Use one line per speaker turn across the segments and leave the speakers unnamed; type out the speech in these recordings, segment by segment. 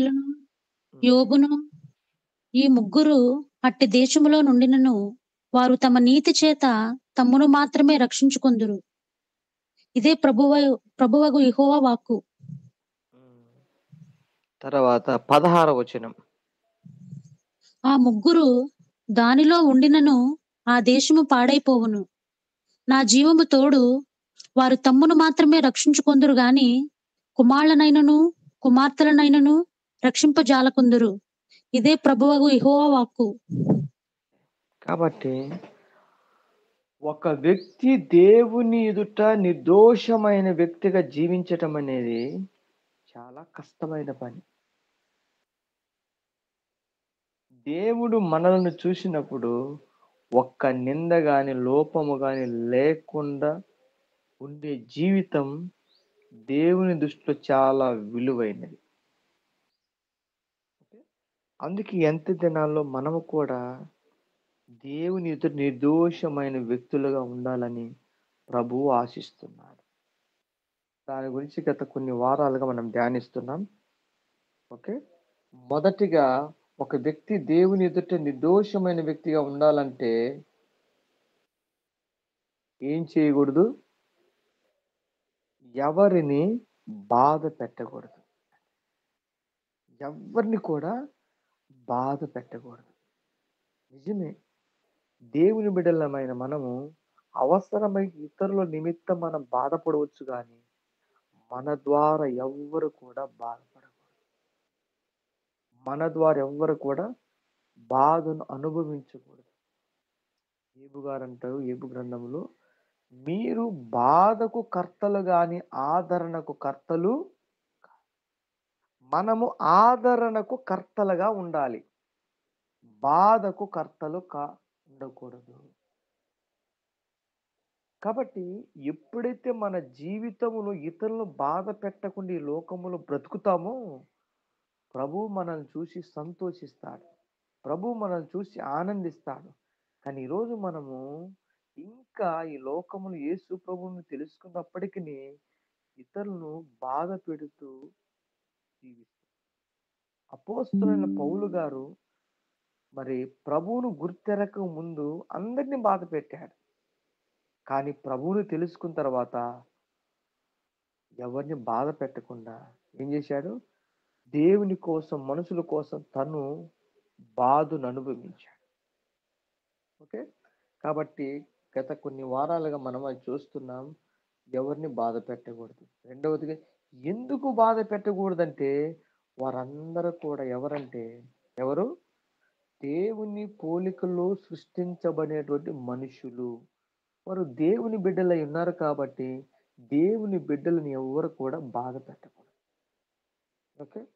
దానియేలును యోబును ఈ ముగ్గురు అట్టి దేశములో నుండినను వారు తమ నీతి చేత తమ్మును మాత్రమే రక్షించుకొందురు. ఇదే ప్రభువ ప్రభువగు యెహోవా వాక్కు.
తర్వాత పదహార వచనం.
ఆ ముగ్గురు దానిలో ఉండినను ఆ దేశము పాడైపోవును. నా జీవము తోడు వారు తమ్మును మాత్రమే రక్షించుకొందురు గాని కుమారులనైనను కుమార్తెలనైనను రక్షింపజాలకుందురు. ఇదే ప్రభువగు ఇహోవా వాక్కు.
కాబట్టి ఒక వ్యక్తి దేవుని ఎదుట నిర్దోషమైన వ్యక్తిగా జీవించటం అనేది చాలా కష్టమైన పని. దేవుడు మనల్ని చూసినప్పుడు ఒక్క నింద గాని లోపము గాని లేకుండా ఉండే జీవితం దేవుని దృష్టిలో చాలా విలువైనది. అందుకే ఎంత దినాల్లో మనము కూడా దేవుని ఎదురు నిర్దోషమైన వ్యక్తులుగా ఉండాలని ప్రభువు ఆశిస్తున్నాడు. దాని గురించి గత కొన్ని వారాలుగా మనం ధ్యానిస్తున్నాం. ఓకే? మొదటిగా ఒక వ్యక్తి దేవుని ఎదుట నిర్దోషమైన వ్యక్తిగా ఉండాలంటే ఏం చేయకూడదు? ఎవరిని బాధ పెట్టకూడదు. ఎవరిని కూడా బాధ పెట్టకూడదు. నిజమే. దేవుని బిడ్డలమైన మనము అవసరమై ఇతరుల నిమిత్తం మనం బాధపడవచ్చు కానీ మన ద్వారా ఎవ్వరు కూడా బాధపడకూడదు. మన ద్వారా ఎవ్వరు కూడా బాధను అనుభవించకూడదు. ఏబు గారు అంటారు ఏబు గ్రంథంలో మీరు బాధకు కర్తలు కానీ ఆదరణకు కర్తలు మనము ఆదరణకు కర్తలుగా ఉండాలి. బాధకు కర్తలు కా ఉండకూడదు. కాబట్టి ఎప్పుడైతే మన జీవితమును ఇతరులను బాధ పెట్టకుండా ఈ లోకములో బ్రతుకుతామో ప్రభు మనల్ని చూసి సంతోషిస్తాడు. ప్రభు మనల్ని చూసి ఆనందిస్తాడు. కానీ ఈరోజు మనము ఇంకా ఈ లోకమును యేసు ప్రభువుని తెలుసుకున్నప్పటికీ ఇతరులను బాధ పెడుతూ జీవిస్తాం. అపోస్తులైన పౌలు గారు మరి ప్రభువును గుర్తెరక ముందు అందరినీ బాధ పెట్టాడు. కానీ ప్రభువుని తెలుసుకున్న తర్వాత ఎవరిని బాధ పెట్టకుండా ఏం చేశాడు? దేవుని కోసం మనుషుల కోసం తను బాధను అనుభవించాడు. ఓకే? కాబట్టి గత కొన్ని వారాలుగా మనం అది చూస్తున్నాం. ఎవరిని బాధ పెట్టకూడదు. రెండవదిగా ఎందుకు బాధ పెట్టకూడదంటే వారందరూ కూడా ఎవరంటే ఎవరు? దేవుని పోలికలో సృష్టించబడినటువంటి మనుషులు. వారు దేవుని బిడ్డలై ఉన్నారు కాబట్టి దేవుని బిడ్డలను ఎవరు కూడా బాధ పెట్టకూడదు. ఓకే?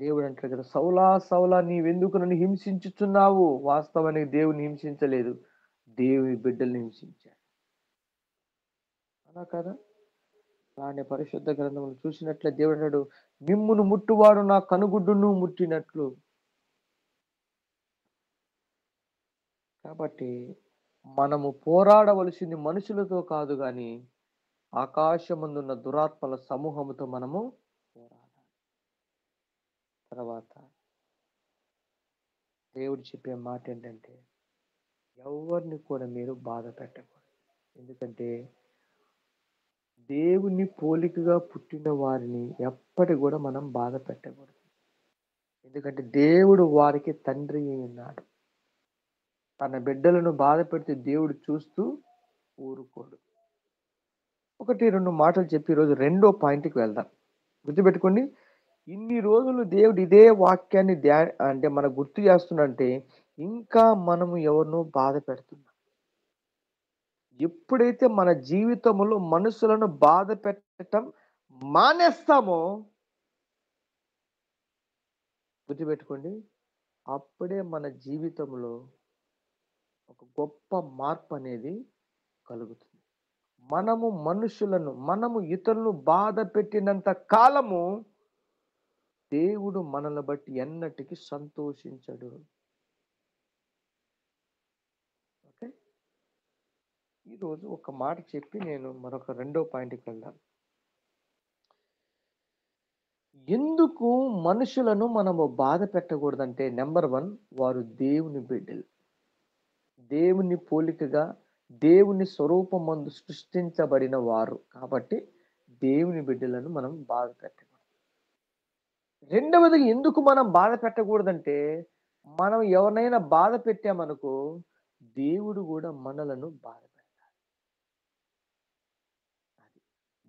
దేవుడు అంటారు కదా సౌలా సౌలా నీవెందుకు నన్ను హింసించుచున్నావు? వాస్తవానికి దేవుని హింసించలేదు. దేవుని బిడ్డల్ని హింసించాడు. అలా కదా? అలానే పరిశుద్ధ గ్రంథములు చూసినట్లే దేవుడు అన్నాడు మిమ్మును ముట్టువాడు నా కనుగుడ్డును ముట్టినట్లు. కాబట్టి మనము పోరాడవలసింది మనుషులతో కాదు కానీ ఆకాశమందున్న దురాత్మల సమూహముతో మనము పోరాడాలి. తర్వాత దేవుడు చెప్పే మాట ఏంటంటే ఎవరిని కూడా మీరు బాధ పెట్టకూడదు. ఎందుకంటే దేవుని పోలికగా పుట్టిన వారిని ఎప్పటి కూడా మనం బాధ పెట్టకూడదు. ఎందుకంటే దేవుడు వారికి తండ్రి అయి ఉన్నాడు. తన బిడ్డలను బాధ పెడితే దేవుడు చూస్తూ ఊరుకోడు. ఒకటి రెండు మాటలు చెప్పి ఈరోజు రెండో పాయింట్కి వెళ్దాం. గుర్తుపెట్టుకోండి ఇన్ని రోజులు దేవుడు ఇదే వాక్యాన్ని ధ్యా అంటే మన గుర్తు చేస్తుందంటే ఇంకా మనము ఎవరినో బాధ పెడుతున్నాం ఎప్పుడైతే మన జీవితంలో మనుషులను బాధ పెట్టడం మానేస్తామో గుర్తుపెట్టుకోండి అప్పుడే మన జీవితంలో ఒక గొప్ప మార్పు అనేది కలుగుతుంది. మనము మనుషులను మనము ఇతరులను బాధ పెట్టినంత కాలము దేవుడు మనల్ని బట్టి ఎన్నటికీ సంతోషించడు ఓకే ఈరోజు ఒక మాట చెప్పి నేను మరొక రెండో పాయింట్కి వెళ్ళాను ఎందుకు మనుషులను మనము బాధ పెట్టకూడదంటే నెంబర్ వన్ వారు దేవుని బిడ్డలు. దేవుని పోలికగా దేవుని స్వరూపమందు సృష్టించబడిన వారు. కాబట్టి దేవుని బిడ్డలను మనం బాధ పెట్టకూడదు. రెండవది ఎందుకు మనం బాధ పెట్టకూడదంటే మనం ఎవరినైనా బాధ పెట్టామనుకో దేవుడు కూడా మనలను బాధ పెడతాడు అది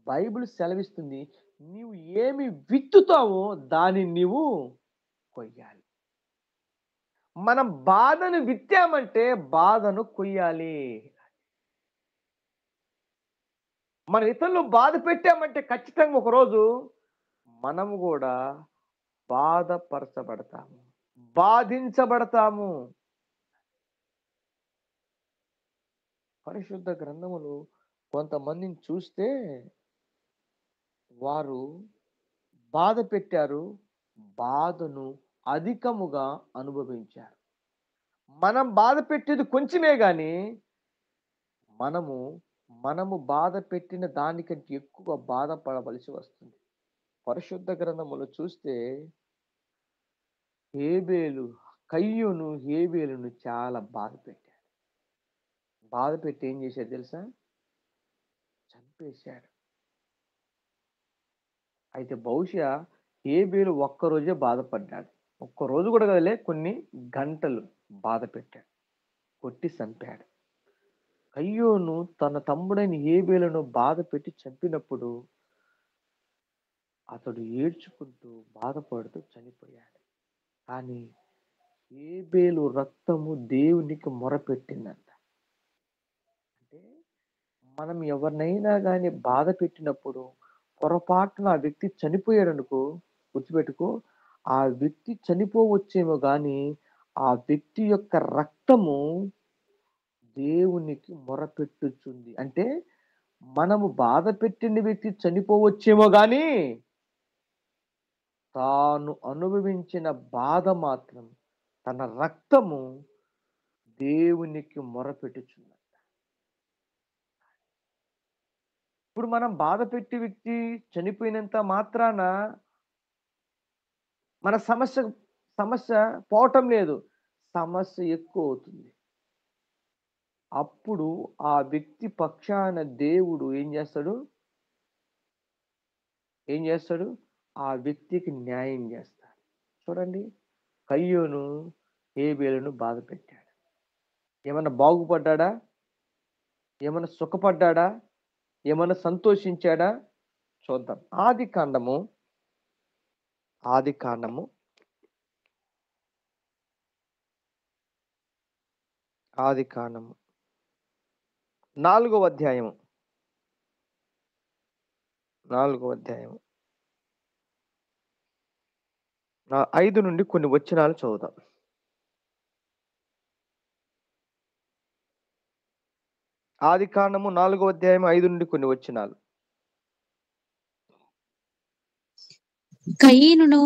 బైబిల్ సెలవిస్తుంది నీవు ఏమి విత్తుతావో దాన్ని నీవు కొయ్యాలి. మనం బాధను విత్తామంటే బాధను కొయ్యాలి. మన ఇతరులు బాధ పెట్టామంటే ఖచ్చితంగా ఒకరోజు మనం కూడా బాధపరచబడతాము బాధించబడతాము. పరిశుద్ధ గ్రంథములు కొంతమందిని చూస్తే వారు బాధ పెట్టారు బాధను అధికముగా అనుభవించారు. మనం బాధ పెట్టేది కొంచెమే కానీ మనము మనము బాధ పెట్టిన దానికంటే ఎక్కువ బాధపడవలసి వస్తుంది. పరిశుద్ధ గ్రంథములు చూస్తే హేబేలు కయ్యూను హేబేలును చాలా బాధ పెట్టాడు. బాధ పెట్టి ఏం చేశాడు తెలుసా? చంపేశాడు. అయితే బహుశా ఏబీలు ఒక్కరోజే బాధపడ్డాడు. ఒక్కరోజు కూడా కదలే కొన్ని గంటలు బాధ పెట్టాడు. కొట్టి చంపాడు. అయ్యోను తన తమ్ముడైన హేబేలను బాధ పెట్టి చంపినప్పుడు అతడు ఏడ్చుకుంటూ బాధపడుతూ చనిపోయాడు. కానీ ఏబేలు రక్తము దేవునికి మొరపెట్టిందంట. అంటే మనం ఎవరినైనా కానీ బాధ పెట్టినప్పుడు పొరపాటున ఆ వ్యక్తి చనిపోయాడు అనుకో గుర్తుపెట్టుకో ఆ వ్యక్తి చనిపోవచ్చేమో కానీ ఆ వ్యక్తి యొక్క రక్తము దేవునికి మొరపెట్టుచుంది. అంటే మనము బాధ పెట్టిన వ్యక్తి చనిపోవచ్చేమో కానీ తాను అనుభవించిన బాధ మాత్రం తన రక్తము దేవునికి మొరపెట్టుచుంది ఇప్పుడు మనం బాధ పెట్టి వ్యక్తి చనిపోయినంత మాత్రాన మన సమస్య సమస్య పోవటం లేదు. సమస్య ఎక్కువ అవుతుంది అప్పుడు ఆ వ్యక్తి పక్షాన దేవుడు ఏం చేస్తాడు? ఏం చేస్తాడు? ఆ వ్యక్తికి న్యాయం చేస్తాడు. చూడండి. కయ్యోను ఏబేలను బాధ పెట్టాడు. ఏమన్నా బాగుపడ్డాడా? ఏమన్నా సుఖపడ్డాడా? ఏమైనా సంతోషించాడా? చూద్దాం. ఆది కాండము ఆది కాండము ఆది కాండము. నాలుగవ అధ్యాయము. నాలుగవ అధ్యాయము. నా ఐదు నుండి కొన్ని వచనాలు చదువుదాం. ఆది కాండము నాలుగో అధ్యాయం ఐదు నుండి కొన్ని వచ్చినాలు
కయ్యను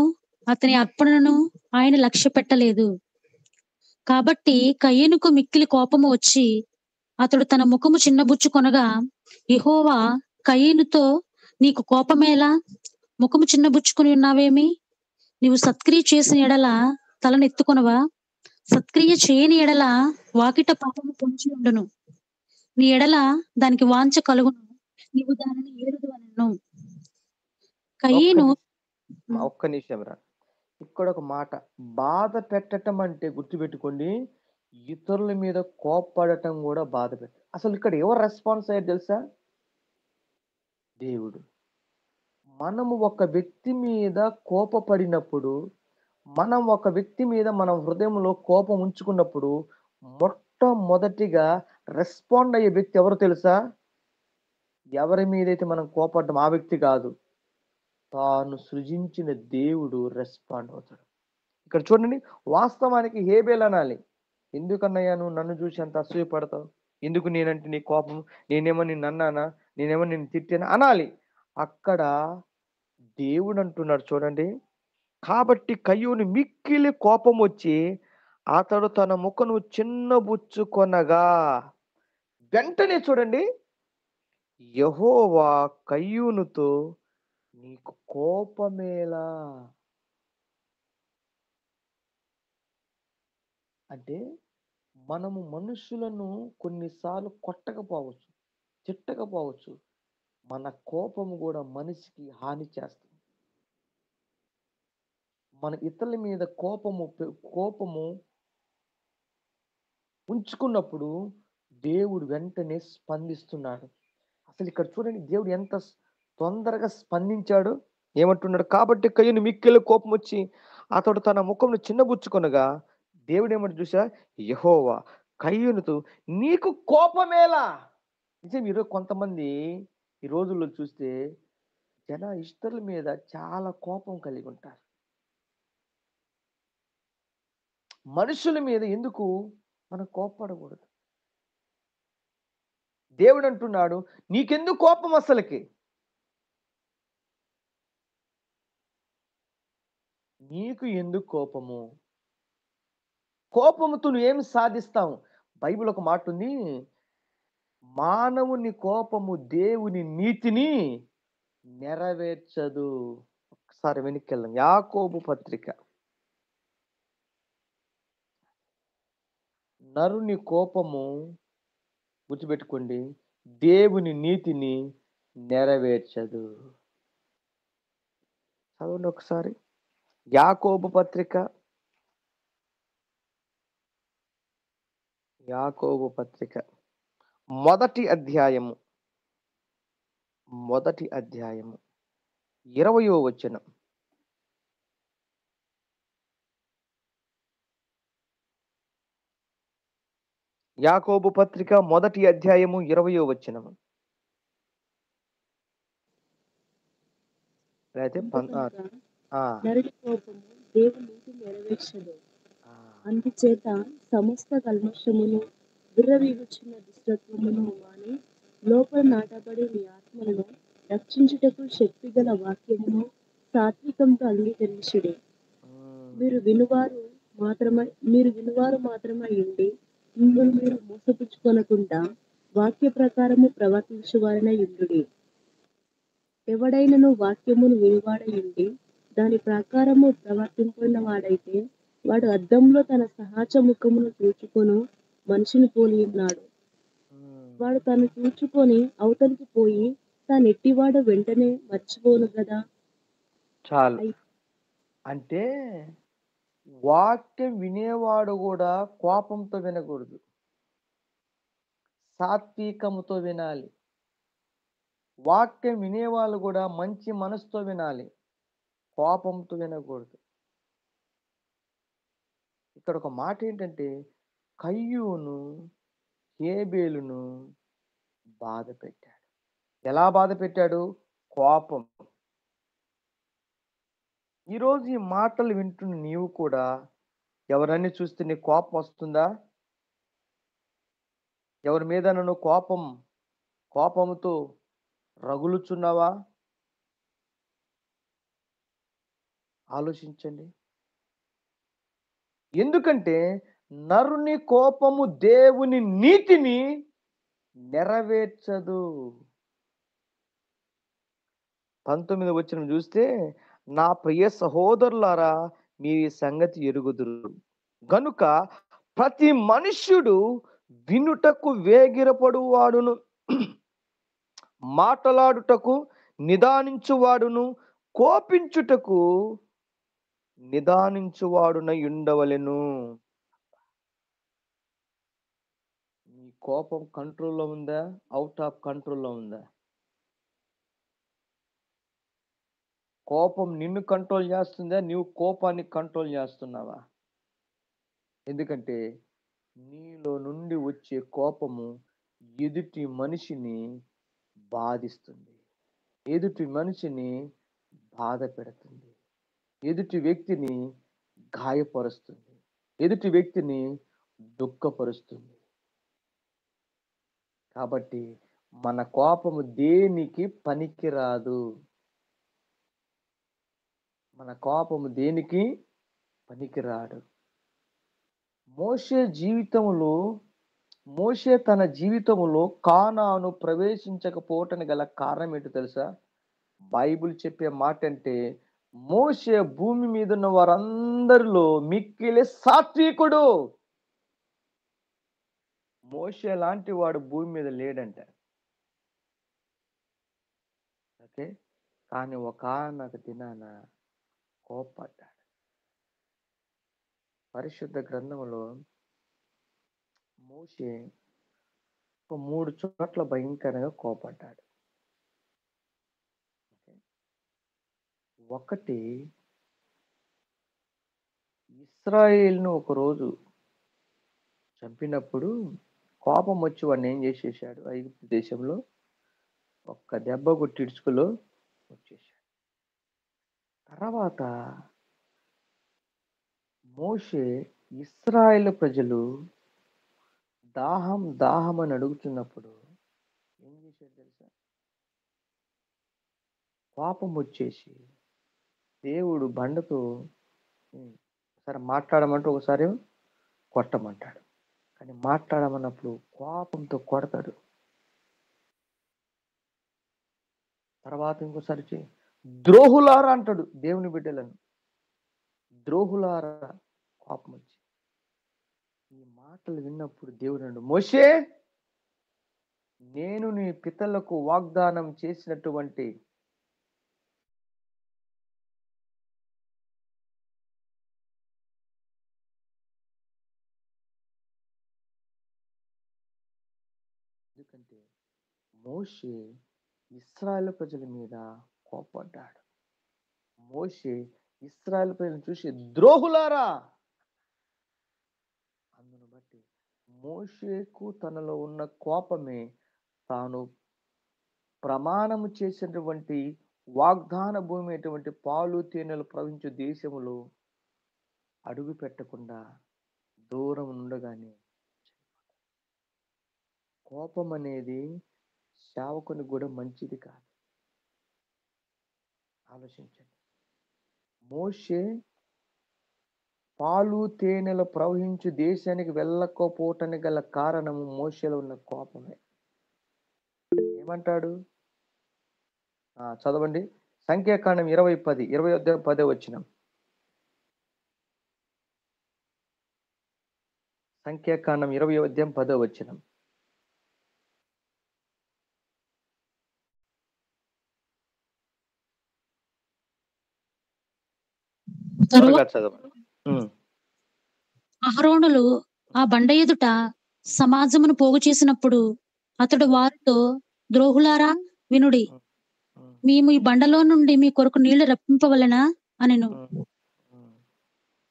అతని అర్పణను ఆయన లక్ష్య పెట్టలేదు. కాబట్టి కయ్యనుకు మిక్కిలి కోపము వచ్చి అతడు తన ముఖము చిన్నబుచ్చుకొనగా ఇహోవా కయ్యనుతో నీకు కోపమేలా? ముఖము చిన్నబుచ్చుకుని ఉన్నావేమి? నీవు సత్క్రియ చేసిన ఎడల తలనెత్తుకొనవా సత్క్రియ చేయని ఎడల వాకిట పాపము పొంచి ఉండును. నీ ఎడల దానికి వాంచ కలుగును. నీవు దానిని ఏరుదు అనను కయ్యను
ఒక్క నిమిషం రా. ఇక్కడ ఒక మాట. బాధ పెట్టటం అంటే గుర్తుపెట్టుకోండి ఇతరుల మీద కోప్పడటం కూడా బాధ పెట్ట అసలు ఇక్కడ ఎవరు రెస్పాన్స్ అయ్యారు తెలుసా? దేవుడు. మనము ఒక వ్యక్తి మీద కోపపడినప్పుడు మనం ఒక వ్యక్తి మీద మన హృదయంలో కోపం ఉంచుకున్నప్పుడు మొట్టమొదటిగా రెస్పాండ్ అయ్యే వ్యక్తి ఎవరు తెలుసా? ఎవరి మీదైతే మనం కోపడ్డం ఆ వ్యక్తి కాదు. తాను సృజించిన దేవుడు రెస్పాండ్ అవుతాడు. ఇక్కడ చూడండి వాస్తవానికి హేబేల్ అనాలి. ఎందుకన్నయ్యా నువ్వు నన్ను చూసి అంత అసూయపడతావు ఎందుకు నేనంటే నీ కోపం? నేనేమో నిన్ను అన్నానా? నేనేమో నిన్ను తిట్టానా? అనాలి. అక్కడ దేవుడు అంటున్నాడు చూడండి. కాబట్టి కయ్యూని మిక్కిలి కోపం వచ్చి అతడు తన ముఖను చిన్నబుచ్చుకొనగా వెంటనే చూడండి. యహోవా కయ్యూనుతో నీకు కోపమేలా? అంటే మనము మనుషులను కొన్నిసార్లు కొట్టకపోవచ్చు తిట్టకపోవచ్చు. మన కోపము కూడా మనిషికి హాని చేస్తుంది. మన ఇతరుల మీద కోపము కోపము ఉంచుకున్నప్పుడు దేవుడు వెంటనే స్పందిస్తున్నాడు. అసలు ఇక్కడ చూడండి దేవుడు ఎంత తొందరగా స్పందించాడు. ఏమంటున్నాడు? కాబట్టి కయ్యను మిక్కిలి కోపం వచ్చి అతడు తన ముఖంను చిన్నబుచ్చుకొనగా దేవుడు ఏమంటు చూసా యహోవా కయ్యనుతో నీకు కోపమేలా నిజం ఈరోజు కొంతమంది ఈ రోజుల్లో చూస్తే జన ఇష్టల మీద చాలా కోపం కలిగి ఉంటారు. మనుషుల మీద ఎందుకు మనం కోపడకూడదు? దేవుడు అంటున్నాడు నీకెందుకు కోపం అసలుకి? నీకు ఎందుకు కోపము? కోపముతో ఏమి సాధిస్తావు? బైబిల్ ఒక మాట ఉంది మానవుని కోపము దేవుని నీతిని నెరవేర్చదు. ఒకసారి వెనక్కి యాకోబు పత్రిక. నరుని కోపము గుర్తుపెట్టుకోండి దేవుని నీతిని నెరవేర్చదు. చదవండి ఒకసారి. యాకోబు పత్రిక. యాకోబు పత్రిక. మొదటి అధ్యాయము. మొదటి అధ్యాయము. ఇరవయో వచనం. యాకోబు పత్రిక మొదటి అధ్యాయము ఇరవయో వచనము. అయితే
అందుచేత సమస్త కల్మషమును విర్రవీగుచున్న దుష్టత్వమును మాని లోపల నాటబడి మీ ఆత్మలను రక్షించుటకు శక్తిగల వాక్యమును సాత్వికంతో అంగీకరించుడి. మీరు వినువారు మాత్రమై మీరు వినువారు మాత్రమై ఉండి మిమ్మల్ని మీరు మోసపుచ్చుకొనకుండా వాక్య ప్రకారము ప్రవర్తించువారనై ఉండుడి ఎవడైనను వాక్యమును వినివాడై ఉండి దాని ప్రకారము ప్రవర్తింపడిన వాడైతే వాడు అద్దంలో తన సహజ ముఖమును చూచుకొను మనిషిని పోలి ఉన్నాడు. వాడు తను చూచుకొని అవతలికి పోయి తాను ఎట్టివాడు వెంటనే మర్చిపోను కదా
చాలు. అంటే వాక్యం వినేవాడు కూడా కోపంతో వినకూడదు. సాత్వికముతో వినాలి. వాక్యం వినేవాళ్ళు కూడా మంచి మనసుతో వినాలి. కోపంతో వినకూడదు. ఇక్కడ ఒక మాట ఏంటంటే కయ్యూను హేబేలును బాధ పెట్టాడు ఎలా బాధ పెట్టాడు కోపం. ఈరోజు ఈ మాటలు వింటున్న నీవు కూడా ఎవరన్నీ చూస్తే నీ కోపం వస్తుందా? ఎవరి మీద నన్ను కోపం కోపంతో రగులుచున్నావా? ఆలోచించండి. ఎందుకంటే నరుని కోపము దేవుని నీతిని నెరవేర్చదు. పంతొమ్మిది వచ్చిన చూస్తే నా ప్రియ సహోదరులారా మీ సంగతి ఎరుగుదురు. గనుక ప్రతి మనుష్యుడు వినుటకు వేగిరపడువాడును. మాటలాడుటకు నిదానించువాడును. కోపించుటకు నిదానించువాడునై ఉండవలెను నీ కోపం కంట్రోల్లో ఉందా? అవుట్ ఆఫ్ కంట్రోల్లో ఉందా? కోపం నిన్ను కంట్రోల్ చేస్తుందా? నీవు కోపాన్ని కంట్రోల్ చేస్తున్నావా? ఎందుకంటే నీలో నుండి వచ్చే కోపము ఎదుటి మనిషిని బాధిస్తుంది. ఎదుటి మనిషిని బాధ పెడుతుంది. ఎదుటి వ్యక్తిని గాయపరుస్తుంది. ఎదుటి వ్యక్తిని దుఃఖపరుస్తుంది. కాబట్టి మన కోపము దేనికి పనికిరాదు? మన కోపము దేనికి? పనికిరాడు. మోషే జీవితంలో మోషే తన జీవితంలో కానాను ప్రవేశించకపోవటానికి గల కారణం ఏంటో తెలుసా? బైబిల్ చెప్పే మాట అంటే మోషే భూమి మీద ఉన్న వారందరిలో మిక్కిలే సాత్వికుడు. మోషే లాంటి వాడు భూమి మీద లేడంట. ఓకే? కానీ ఒక నాకు తినానా కోపడ్డాడు పరిశుద్ధ గ్రంథంలో మోషే ఒక మూడు చోట్ల భయంకరంగా కోపడ్డాడు. ఒకటి ఇస్రాయేల్ను ఒకరోజు చంపినప్పుడు కోపం వచ్చి వాడిని ఏం చేసేసాడు? ఐగుప్తు దేశంలో ఒక్క దెబ్బ కొట్టిడ్చుకులో వచ్చేసాడు. తర్వాత మోషే ఇస్రాయేల్ ప్రజలు దాహం దాహం అని అడుగుతున్నప్పుడు ఏం చేశాడు తెలుసా? కోపం వచ్చేసి దేవుడు బండతో ఒకసారి మాట్లాడమంటే ఒకసారి కొట్టమంటాడు. కానీ మాట్లాడమన్నప్పుడు కోపంతో కొడతాడు. తర్వాత ఇంకోసారి చేయి. ద్రోహులారా అంటాడు దేవుని బిడ్డలను. ద్రోహులారా కోపం వచ్చి. ఈ మాటలు విన్నప్పుడు దేవుడు అండు మోషే నేను నీ పితలకు వాగ్దానం చేసినటువంటి ఎందుకంటే మోషే ఇస్రాయల్ ప్రజల మీద కోపడ్డాడు మోషే ఇస్రాయల్ ప్రజలను చూసి ద్రోహులారా! అందును బట్టి మోషేకు తనలో ఉన్న కోపమే తాను ప్రమాణము చేసినటువంటి వాగ్దాన భూమి అటువంటి పాలు తేనెలు ప్రవహించే దేశములో అడుగు పెట్టకుండా దూరం ఉండగానే కోపం అనేది సేవకుని కూడా మంచిది కాదు. ఆలోచించండి. మోషే పాలు తేనెలు ప్రవహించు దేశానికి వెళ్ళకపోవటానికి గల కారణము మోషలో ఉన్న కోపమే. ఏమంటాడు? ఆ, చదవండి. సంఖ్యాకాండం ఇరవై పది ఇరవై పదే వచ్చిన సంఖ్యాకాండం ఇరవై అధ్యాయం పదో వచ్చినాం
అహరోనులు ఆ బండ ఎదుట సమాజమును పోగు చేసినప్పుడు అతడు వారితో ద్రోహులారా వినుడి. మేము ఈ బండలో నుండి మీ కొరకు నీళ్ళు రప్పింపవలెనా? అనెను.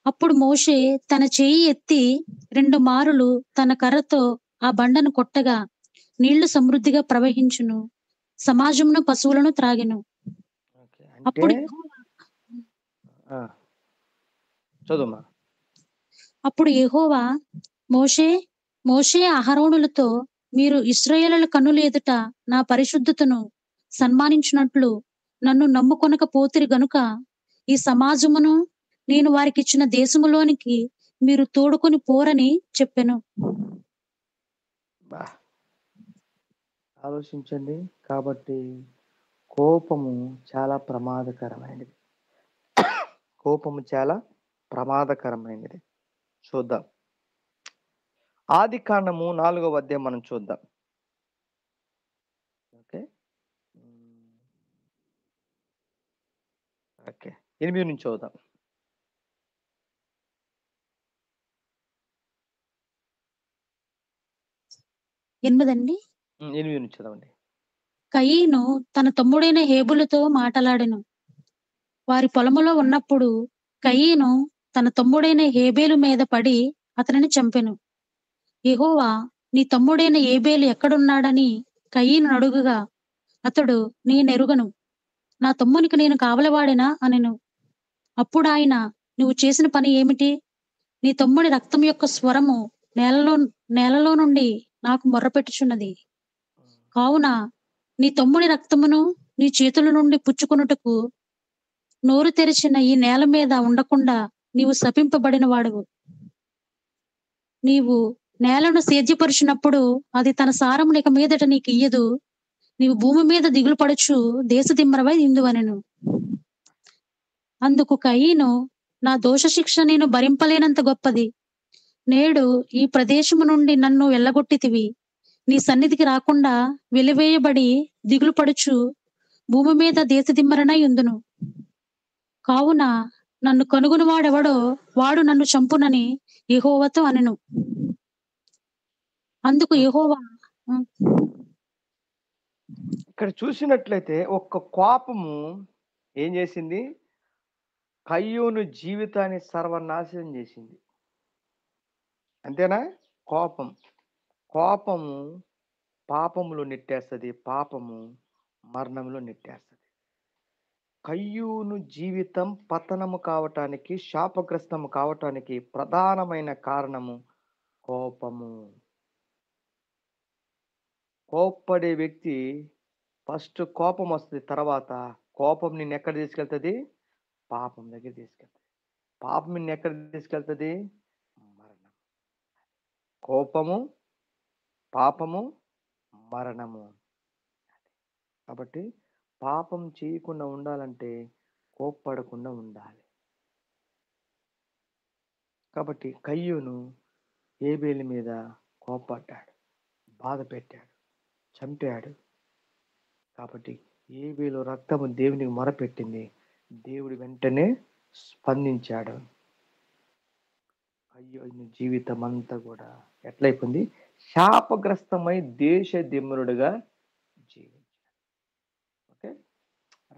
అప్పుడు మోషే తన చేయి ఎత్తి రెండు మారులు తన కర్రతో ఆ బండను కొట్టగా నీళ్ళు సమృద్ధిగా ప్రవహించును. సమాజమును పశువులను త్రాగెను. అప్పుడు
చదువుమా?
అప్పుడు యెహోవా మోషే మోషే అహరోనులతో మీరు ఇశ్రాయేలుల కన్నుల ఎదుట నా పరిశుద్ధతను సన్మానించినట్లు నన్ను నమ్ముకొనక పోతిరి గనుక ఈ సమాజమును నేను వారికి ఇచ్చిన దేశములోనికి మీరు తోడుకొని పోరని చెప్పెను.
ఆలోచించండి కాబట్టి కోపము చాలా ప్రమాదకరమైనది. కోపము చాలా ప్రమాదకరమైనది. చూద్దాం. ఆది కాండము నాలుగవ అధ్యాయం మనం చూద్దాం. ఓకే. ఓకే. ఎనిమిది నుంచి చూద్దాం
ఎనిమిదండి?
ఎనిమిది నుంచి చదవండి.
కయీను తన తమ్ముడైన హేబులతో మాటలాడెను. వారి పొలములో ఉన్నప్పుడు కయీను తన తమ్ముడైన హేబేలు మీద పడి అతనిని చంపెను. ఎహోవా నీ తమ్ముడైన ఏబేలు ఎక్కడున్నాడని కయ్యను అడుగుగా అతడు నేనెరుగను. నా తమ్మునికి నేను కావలవాడినా అనెను. అప్పుడు ఆయన నువ్వు చేసిన పని ఏమిటి? నీ తమ్ముడి రక్తం యొక్క స్వరము నేలలో నేలలో నుండి నాకు మొర్రపెట్టుచున్నది. కావున నీ తమ్ముడి రక్తమును నీ చేతుల నుండి పుచ్చుకొనుటకు నోరు తెరిచిన ఈ నేల మీద ఉండకుండా నీవు శపింపబడిన వాడువు. నీవు నేలను సేద్యపరిచినప్పుడు అది తన సారమును ఇక మీదట నీకు ఇయ్యదు. నీవు భూమి మీద దిగులు పడుచు దేశదిమ్మరవై ఇందువనను అందుకు కయ్యను నా దోష శిక్ష నేను భరింపలేనంత గొప్పది. నేడు ఈ ప్రదేశము నుండి నన్ను వెళ్ళగొట్టితివి. నీ సన్నిధికి రాకుండా వెలివేయబడి దిగులు పడుచు భూమి మీద దేశదిమ్మరనై ఉందును. కావున నన్ను కనుగొని వాడెవడో వాడు నన్ను చంపునని యహోవతో అనెను. అందుకు యహోవా
ఇక్కడ చూసినట్లయితే ఒక్క కోపము ఏం చేసింది? కయ్యూను జీవితాన్ని సర్వనాశనం చేసింది. అంతేనా? కోపం. కోపము పాపములో నెట్టేస్తుంది పాపము మరణంలో నెట్టేస్తుంది. కయ్యూను జీవితం పతనము కావటానికి శాపగ్రస్తము కావటానికి ప్రధానమైన కారణము కోపము. కోప్పడే వ్యక్తి ఫస్ట్ కోపం వస్తుంది తర్వాత కోపం నిన్ను ఎక్కడ తీసుకెళ్తుంది? పాపం దగ్గర తీసుకెళ్తుంది. పాపం నిన్ను ఎక్కడ తీసుకెళ్తుంది? మరణం. కోపము పాపము మరణము. కాబట్టి పాపం చేయకుండా ఉండాలంటే కోప్పడకుండా ఉండాలి. కాబట్టి కయ్యూను ఏబేలి మీద కోప్పడ్డాడు బాధ పెట్టాడు చంపాడు. కాబట్టి ఏబేలు రక్తము దేవునికి మొరపెట్టింది దేవుడు వెంటనే స్పందించాడు. అయ్యో జీవితం అంతా కూడా ఎట్లయిపోయింది? శాపగ్రస్తమై దేశ దిమ్మరుడుగా జీవించాడు ఓకే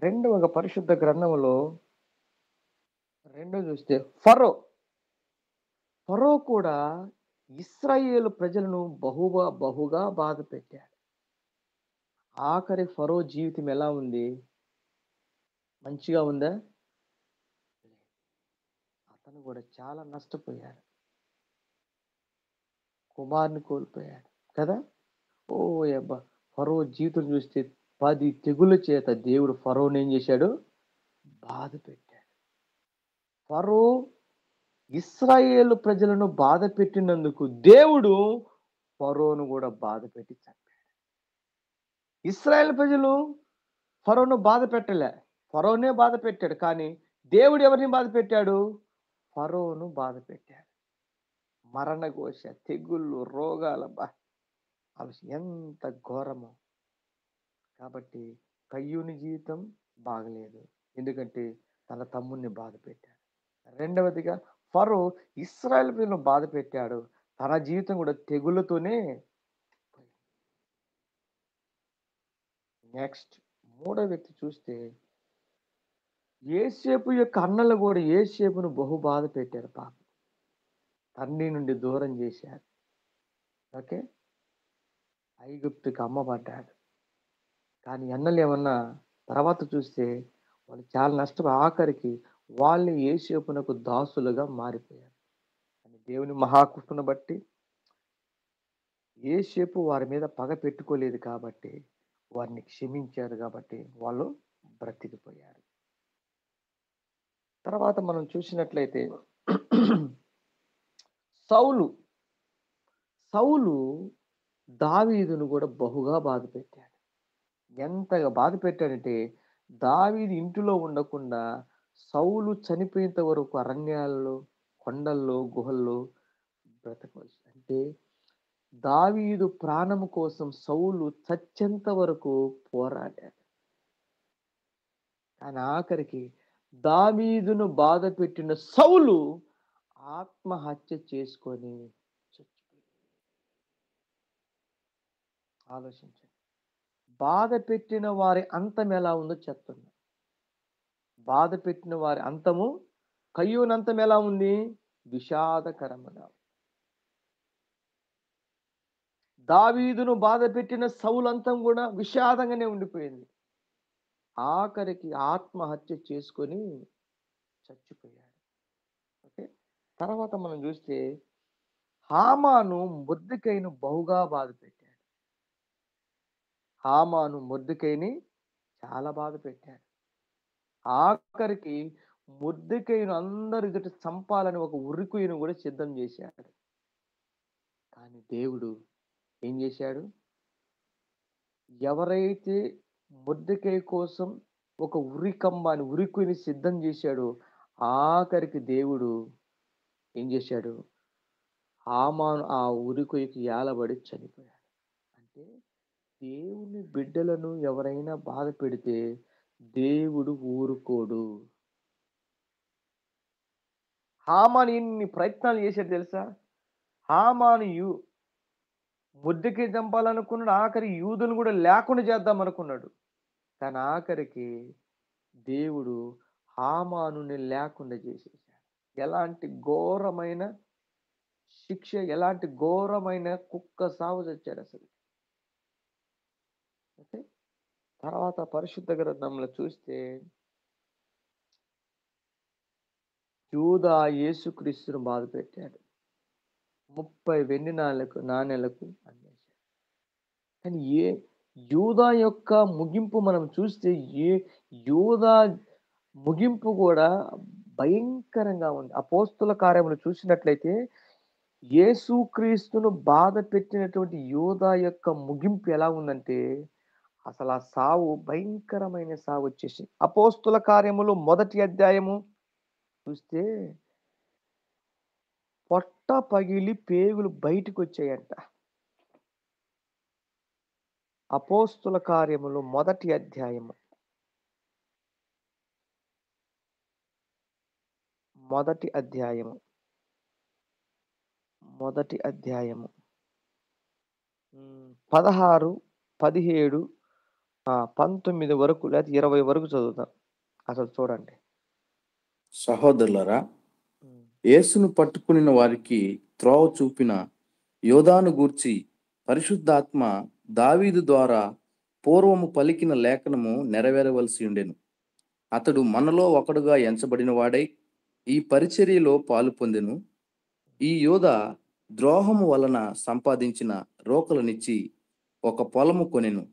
రెండవ పరిశుద్ధ గ్రంథంలో రెండో చూస్తే ఫరో ఫరో కూడా ఇస్రాయేల్ ప్రజలను బహుగా బహుగా బాధ పెట్టాడు. ఆఖరి ఫరో జీవితం ఎలా ఉంది? మంచిగా ఉందా? అతను కూడా చాలా నష్టపోయాడు. కుమార్ని కోల్పోయాడు కదా? ఓ అబ్బా ఫరో జీవితం చూస్తే పది తెగుల చేత దేవుడు ఫరోని ఏం చేశాడు? బాధ పెట్టాడు. ఫరో ఇస్రాయేల్ ప్రజలను బాధ పెట్టినందుకు దేవుడు ఫరోను కూడా బాధ పెట్టి చంపాడు. ఇస్రాయేల్ ప్రజలు ఫరోను బాధ పెట్టలే. ఫరోనే బాధ పెట్టాడు. కానీ దేవుడు ఎవరిని బాధ పెట్టాడు? ఫరోను బాధ పెట్టాడు. మరణఘోష తెగుళ్ళు రోగాల బా అవి ఎంత ఘోరమో. కాబట్టి కయ్యూని జీవితం బాగలేదు. ఎందుకంటే తన తమ్ముడిని బాధ పెట్టాడు. రెండవదిగా ఫరో ఇస్రాయల్ ప్రజలను బాధ పెట్టాడు. తన జీవితం కూడా తెగులతోనే నెక్స్ట్ మూడో వ్యక్తి చూస్తే ఏసేపు యొక్క అన్నలు కూడా ఏసేపును బహు బాధ పెట్టారు పాప. తండ్రి నుండి దూరం చేశారు. ఓకే? ఐగుప్తుకి అమ్మబడ్డాడు కానీ అన్నలు ఏమన్నా తర్వాత చూస్తే వాళ్ళు చాలా నష్టం ఆఖరికి వాళ్ళని ఏసేపునకు దాసులుగా మారిపోయారు. అని దేవుని మహాకృష్ణను బట్టి ఏసేపు వారి మీద పగ పెట్టుకోలేదు కాబట్టి వారిని క్షమించారు కాబట్టి వాళ్ళు బ్రతికిపోయారు. తర్వాత మనం చూసినట్లయితే సౌలు సౌలు దావీదును కూడా బహుగా బాధ పెట్టాడు ఎంతగా బాధ పెట్టాడంటే దావీదు ఇంటిలో ఉండకుండా సౌలు చనిపోయేంత వరకు అరణ్యాల్లో కొండల్లో గుహల్లో బ్రతకవచ్చు అంటే దావీదు ప్రాణం కోసం సౌలు చచ్చేంత వరకు పోరాడాడు. కానీ ఆఖరికి దావీదును బాధ పెట్టిన సౌలు ఆత్మహత్య చేసుకొని చచ్చిపోయాడు. ఆలోచించండి. బాధ పెట్టిన వారి అంతం ఎలా ఉందో చెప్తున్నా. బాధ పెట్టిన వారి అంతము కయ్యూనంతం ఎలా ఉంది? విషాదకరముగా. దావీదును బాధ పెట్టిన సౌలంతం కూడా విషాదంగానే ఉండిపోయింది. ఆఖరికి ఆత్మహత్య చేసుకొని చచ్చిపోయాడు. ఓకే? తర్వాత మనం చూస్తే హామాను ముద్దుకైను బహుగా బాధ పెట్టి హామాను ముద్దుకైని చాలా బాధ పెట్టాడు. ఆఖరికి ముద్దుకైను అందరు ఎదుట చంపాలని ఒక ఉరికుయను కూడా సిద్ధం చేశాడు. కానీ దేవుడు ఏం చేశాడు? ఎవరైతే ముద్దకై కోసం ఒక ఉరి ఉరికుని సిద్ధం చేశాడో ఆఖరికి దేవుడు ఏం చేశాడు? ఆమాను ఆ ఉరికొయ్యకి ఏలబడి చనిపోయాడు. అంటే దేవుని బిడ్డలను ఎవరైనా బాధ పెడితే దేవుడు ఊరుకోడు. హామాను ఎన్ని ప్రయత్నాలు చేశాడు తెలుసా? హామాను యు ముద్దకి చంపాలనుకున్నాడు ఆఖరి యూదును కూడా లేకుండా చేద్దాం అనుకున్నాడు. కానీ ఆఖరికి దేవుడు హామానుని లేకుండా చేసేసాడు. ఎలాంటి ఘోరమైన శిక్ష ఎలాంటి ఘోరమైన కుక్క సాగు చచ్చాడు అసలు. ఓకే తర్వాత పరిశుద్ధ గ్రంథంలో చూస్తే యూదా యేసుక్రీస్తును బాధ పెట్టాడు ముప్పై వెండి నాణ్యలకు నాణ్యలకు అందేశాడు కానీ ఏ యూదా యొక్క ముగింపు మనం చూస్తే ఏ యూదా ముగింపు కూడా భయంకరంగా ఉంది. అపోస్తుల కార్యములు చూసినట్లయితే యేసుక్రీస్తును బాధ పెట్టినటువంటి యూదా యొక్క ముగింపు ఎలా ఉందంటే అసలు ఆ సావు భయంకరమైన సావు వచ్చేసి అపోస్తుల కార్యములు మొదటి అధ్యాయము చూస్తే పొట్ట పగిలి పేగులు బయటకు వచ్చాయంట అపోస్తుల కార్యములు మొదటి అధ్యాయము. మొదటి అధ్యాయము. మొదటి అధ్యాయము. పదహారు పదిహేడు ఆ, పంతొమ్మిది వరకు లేదా ఇరవై వరకు చదువుతాం. అసలు చూడండి.
సహోదరులరా యేసును పట్టుకునిన వారికి త్రోవ చూపిన యోధాను గూర్చి పరిశుద్ధాత్మ దావీదు ద్వారా పూర్వము పలికిన లేఖనము నెరవేరవలసి ఉండెను. అతడు మనలో ఒకడుగా ఎంచబడిన వాడై ఈ పరిచర్యలో పాలు పొందెను. ఈ యోధ ద్రోహము వలన సంపాదించిన రోకలనిచ్చి ఒక పొలము కొనెను.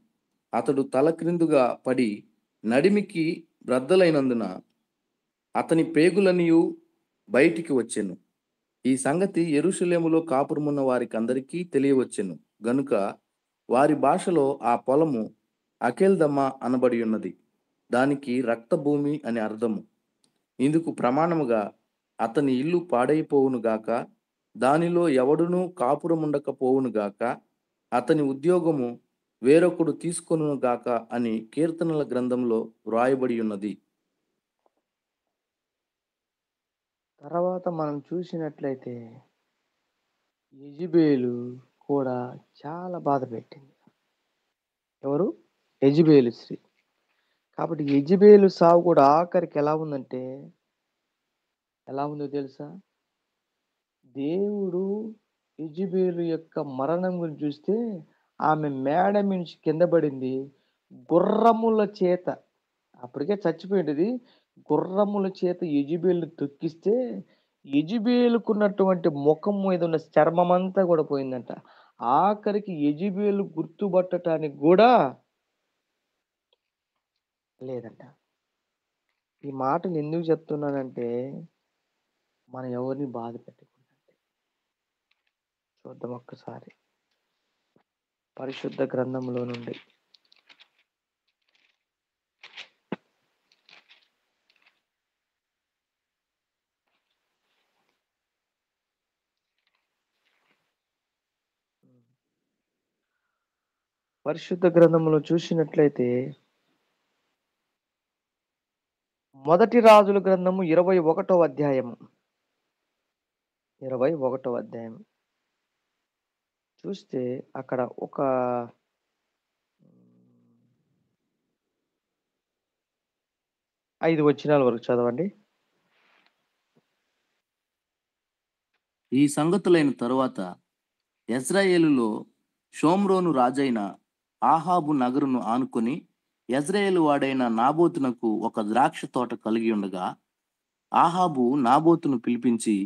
అతడు తల క్రిందుగా పడి నడిమికి బ్రద్దలైనందున అతని పేగులనియు బయటికి వచ్చెను. ఈ సంగతి ఎరుషలేములో కాపురమున్న వారికి అందరికీ తెలియవచ్చెను. గనుక వారి భాషలో ఆ పొలము అకేల్దమ్మ అనబడి ఉన్నది దానికి రక్తభూమి అని అర్థము. ఇందుకు ప్రమాణముగా అతని ఇల్లు పాడైపోవును గాక దానిలో ఎవడునూ కాపురముండకపోవునుగాక అతని ఉద్యోగము వేరొకడు తీసుకొను గాక అని కీర్తనల గ్రంథంలో వ్రాయబడి ఉన్నది.
తర్వాత మనం చూసినట్లయితే యజుబేలు కూడా చాలా బాధ పెట్టింది. ఎవరు? యజుబేలు స్త్రీ కాబట్టి యజుబేలు సావు కూడా ఆఖరికి ఎలా ఉందంటే ఎలా ఉందో తెలుసా? దేవుడు యజుబేలు యొక్క మరణం గురించి చూస్తే ఆమె మేడ నుంచి కింద పడింది. గుర్రముల చేత అప్పటికే చచ్చిపోయింది గుర్రముల చేత యజుబేలు తొక్కిస్తే యజుబేలుకున్నటువంటి ముఖం మీద ఉన్న చర్మం అంతా కూడా పోయిందంట. ఆఖరికి యజుబేలు గుర్తుపట్టడానికి కూడా లేదంట. ఈ మాటలు ఎందుకు చెప్తున్నానంటే మనం ఎవరిని బాధ పెట్టకుండా చూద్దాం ఒక్కసారి. పరిశుద్ధ గ్రంథంలో నుండి. పరిశుద్ధ గ్రంథంలో చూసినట్లయితే మొదటి రాజుల గ్రంథము ఇరవై ఒకటో అధ్యాయము. ఇరవై ఒకటో అధ్యాయం చూస్తే అక్కడ ఒక ఐదు వచనాల వరకు చదవండి.
ఈ సంగతులైన తరువాత ఎజ్రాయేలులో షోమ్రోను రాజైన ఆహాబు నగరును ఆనుకొని ఎజ్రాయేలు వాడైన నాబోతునకు ఒక ద్రాక్ష తోట కలిగి ఉండగా ఆహాబు నాబోతును పిలిపించి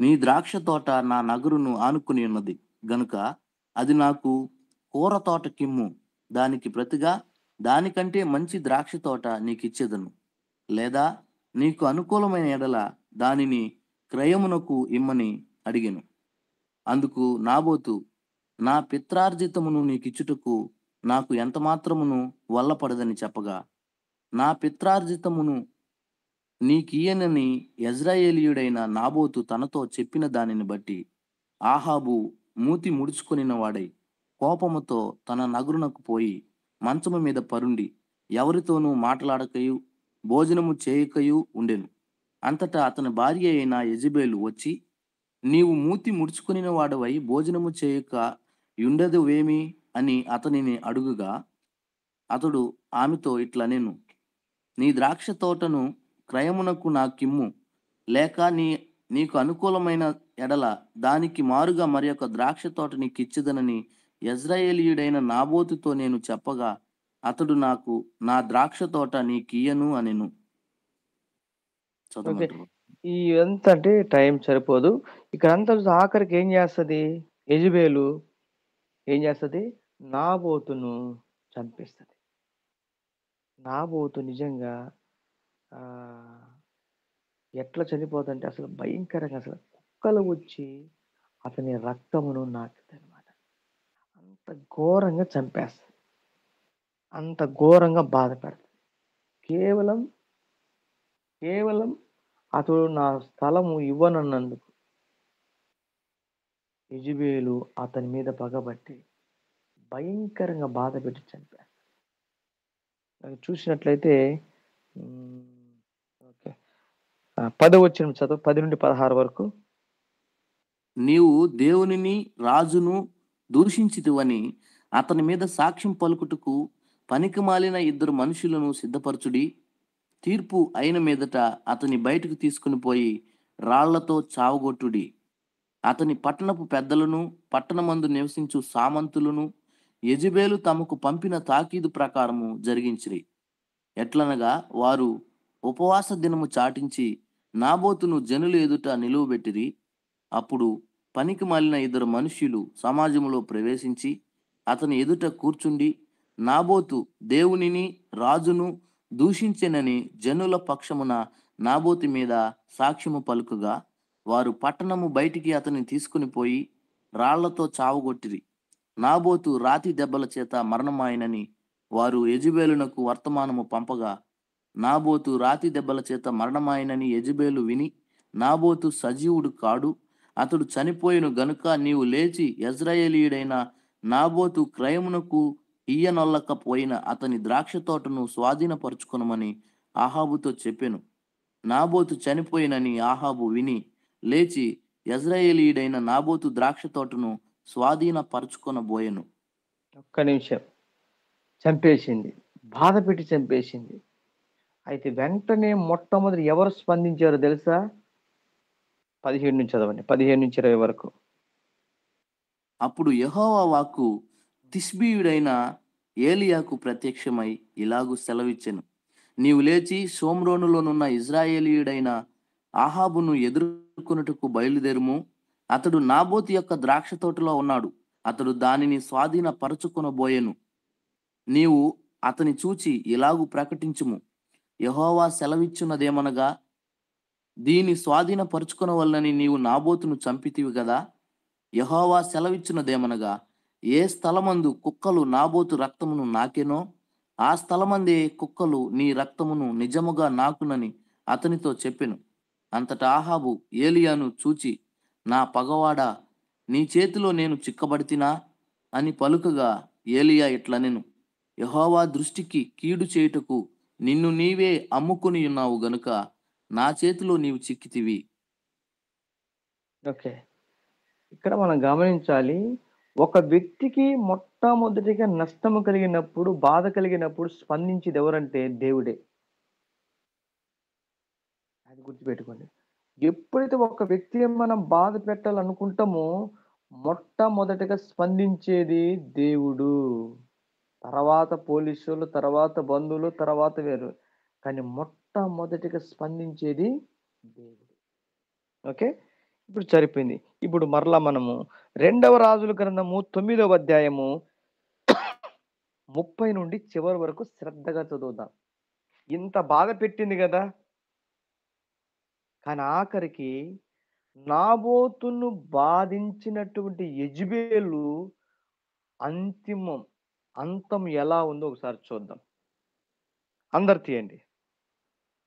నీ ద్రాక్ష తోట నా నగరును ఆనుకుని ఉన్నది. గనుక అది నాకు కూర తోట కిమ్ము దానికి ప్రతిగా దానికంటే మంచి ద్రాక్ష తోట నీకిచ్చేదను. లేదా నీకు అనుకూలమైన ఎడల దానిని క్రయమునకు ఇమ్మని అడిగాను. అందుకు నాబోతు నా పిత్రార్జితమును నీకిచ్చుటకు నాకు ఎంత మాత్రమును వల్లపడదని చెప్పగా నా పిత్రార్జితమును నీకియనని యజ్రాయేలీయుడైన నాబోతు తనతో చెప్పిన దానిని బట్టి ఆహాబు మూతి ముడుచుకొనిన వాడై కోపముతో తన నగరునకు పోయి మంచము మీద పరుండి ఎవరితోనూ మాట్లాడకయు భోజనము చేయకయు ఉండెను. అంతటా అతని భార్య అయిన యజబేలు వచ్చి నీవు మూతి ముడుచుకుని వాడవై భోజనము చేయక ఉండదువేమి అని అతనిని అడుగుగా అతడు ఆమెతో ఇట్లా నేను నీ ద్రాక్ష తోటను క్రయమునకు నాకిమ్ము లేక నీ నీకు అనుకూలమైన ఎడల దానికి మారుగా మరి ఒక ద్రాక్ష తోట నీకు ఇచ్చిదనని యజ్రాయేలీయుడైన నాబోతుతో నేను చెప్పగా అతడు నాకు నా ద్రాక్ష తోట నీకియ్యను అనెను?
ఈ ఎంత అంటే టైం సరిపోదు. ఇక్కడ అంతా ఆఖరికి ఏం చేస్తుంది? యజబేలు ఏం చేస్తుంది? నాబోతును చంపేస్తుంది. నాబోతు నిజంగా ఆ, ఎట్లా చనిపోతుంటే అసలు భయంకరంగా అసలు కుక్కలు వచ్చి అతని రక్తమును నాకుతుంది అనమాట అంత ఘోరంగా చంపేస్తుంది అంత ఘోరంగా బాధ పెడుతుంది కేవలం కేవలం అతడు నా స్థలము ఇవ్వనన్నందుకు యజుబేలు అతని మీద పగబట్టి భయంకరంగా బాధ పెట్టి చంపారు చూసినట్లయితే ఆ, చదువు పది నుండి పదహారు వరకు.
నీవు దేవునిని రాజును దూషించితివని అతని మీద సాక్ష్యం పలుకుటకు పనికి మాలిన ఇద్దరు మనుషులను సిద్ధపరచుడి. తీర్పు అయిన మీదట అతని బయటకు తీసుకుని పోయి రాళ్ళతో చావగొట్టుడి. అతని పట్టణపు పెద్దలను పట్టణమందు నివసించు సామంతులను యజబేలు తమకు పంపిన తాకీదు ప్రకారము జరిగించిరి. ఎట్లనగా వారు ఉపవాస దినము చాటించి నాబోతును జనుల ఎదుట నిలువబెట్టిరి అప్పుడు పనికి మాలిన ఇద్దరు మనుష్యులు సమాజంలో ప్రవేశించి అతని ఎదుట కూర్చుండి నాబోతు దేవునిని రాజును దూషించెనని జనుల పక్షమున నాబోతి మీద సాక్ష్యము పలుకుగా వారు పట్టణము బయటికి అతన్ని తీసుకుని పోయి రాళ్ళతో చావగొట్టిరి. నాబోతు రాతి దెబ్బల చేత మరణమాయనని వారు యజుబేలునకు వర్తమానము పంపగా నాబోతు రాతి దెబ్బల చేత మరణమాయనని యజుబేలు విని నాబోతు సజీవుడు కాడు అతడు చనిపోయిను గనుక నీవు లేచి యజ్రాయేలీయుడైన నాబోతు క్రయమునకు ఇయ్యనొల్లకపోయిన అతని ద్రాక్ష తోటను స్వాధీనపరుచుకునమని ఆహాబుతో చెప్పెను. నాబోతు చనిపోయినని ఆహాబు విని లేచి యజ్రాయేలీయుడైన నాబోతు ద్రాక్ష తోటను స్వాధీనపరుచుకొనబోయెను.
ఒక్క నిమిషం. చంపేసింది. బాధ పెట్టి చంపేసింది. అయితే వెంటనే మొట్టమొదటి ఎవరు స్పందించారో తెలుసా? పదిహేడు నుంచి చదవండి. పదిహేడు నుంచి ఇరవై వరకు.
అప్పుడు యహోవా వాక్కు తిష్బీయుడైన ఏలియాకు ప్రత్యక్షమై ఇలాగు సెలవిచ్చెను. నీవు లేచి సోమ్రోనులోనున్న ఇజ్రాయేలీయుడైన ఆహాబును ఎదుర్కొనుటకు బయలుదేరుము. అతడు నాబోతి యొక్క ద్రాక్ష తోటలో ఉన్నాడు. అతడు దానిని స్వాధీనపరచుకోనబోయెను. నీవు అతని చూచి ఇలాగు ప్రకటించుము. యహోవా సెలవిచ్చున్నదేమనగా దీని స్వాధీనపరుచుకున్న వల్లని నీవు నాబోతును చంపితివి కదా యహోవా సెలవిచ్చున్నదేమనగా ఏ స్థలమందు కుక్కలు నాబోతు రక్తమును నాకెనో ఆ స్థలమందే కుక్కలు నీ రక్తమును నిజముగా నాకునని అతనితో చెప్పెను. అంతటా ఆహాబు ఏలియాను చూచి నా పగవాడా నీ చేతిలో నేను చిక్కబడితినా? అని పలుకగా ఏలియా ఇట్లనెను. యహోవా దృష్టికి కీడు చేయుటకు నిన్ను నీవే అమ్ముకుని ఉన్నావు గనుక నా చేతిలో నీవు చిక్కితివి.
ఓకే. ఇక్కడ మనం గమనించాలి ఒక వ్యక్తికి మొట్టమొదటిగా నష్టము కలిగినప్పుడు బాధ కలిగినప్పుడు స్పందించేది ఎవరంటే దేవుడే. అది గుర్తుపెట్టుకోండి. ఎప్పుడైతే ఒక వ్యక్తి మనం బాధ పెట్టాలనుకుంటామో మొట్టమొదటిగా స్పందించేది దేవుడు. తర్వాత పోలీసులు తర్వాత బంధువులు తర్వాత వేరు. కానీ మొట్టమొదటిగా స్పందించేది దేవుడు. ఓకే? ఇప్పుడు సరిపోయింది. ఇప్పుడు మరలా మనము రెండవ రాజుల గ్రంథము తొమ్మిదవ అధ్యాయము ముప్పై నుండి చివరి వరకు శ్రద్ధగా చదువుదాం. ఇంత బాధ పెట్టింది కదా? కానీ ఆఖరికి నాబోతును బాధించినటువంటి యజ్బేలు అంతిమం అంతం ఎలా ఉందో ఒకసారి చూద్దాం. అందరు తీయండి.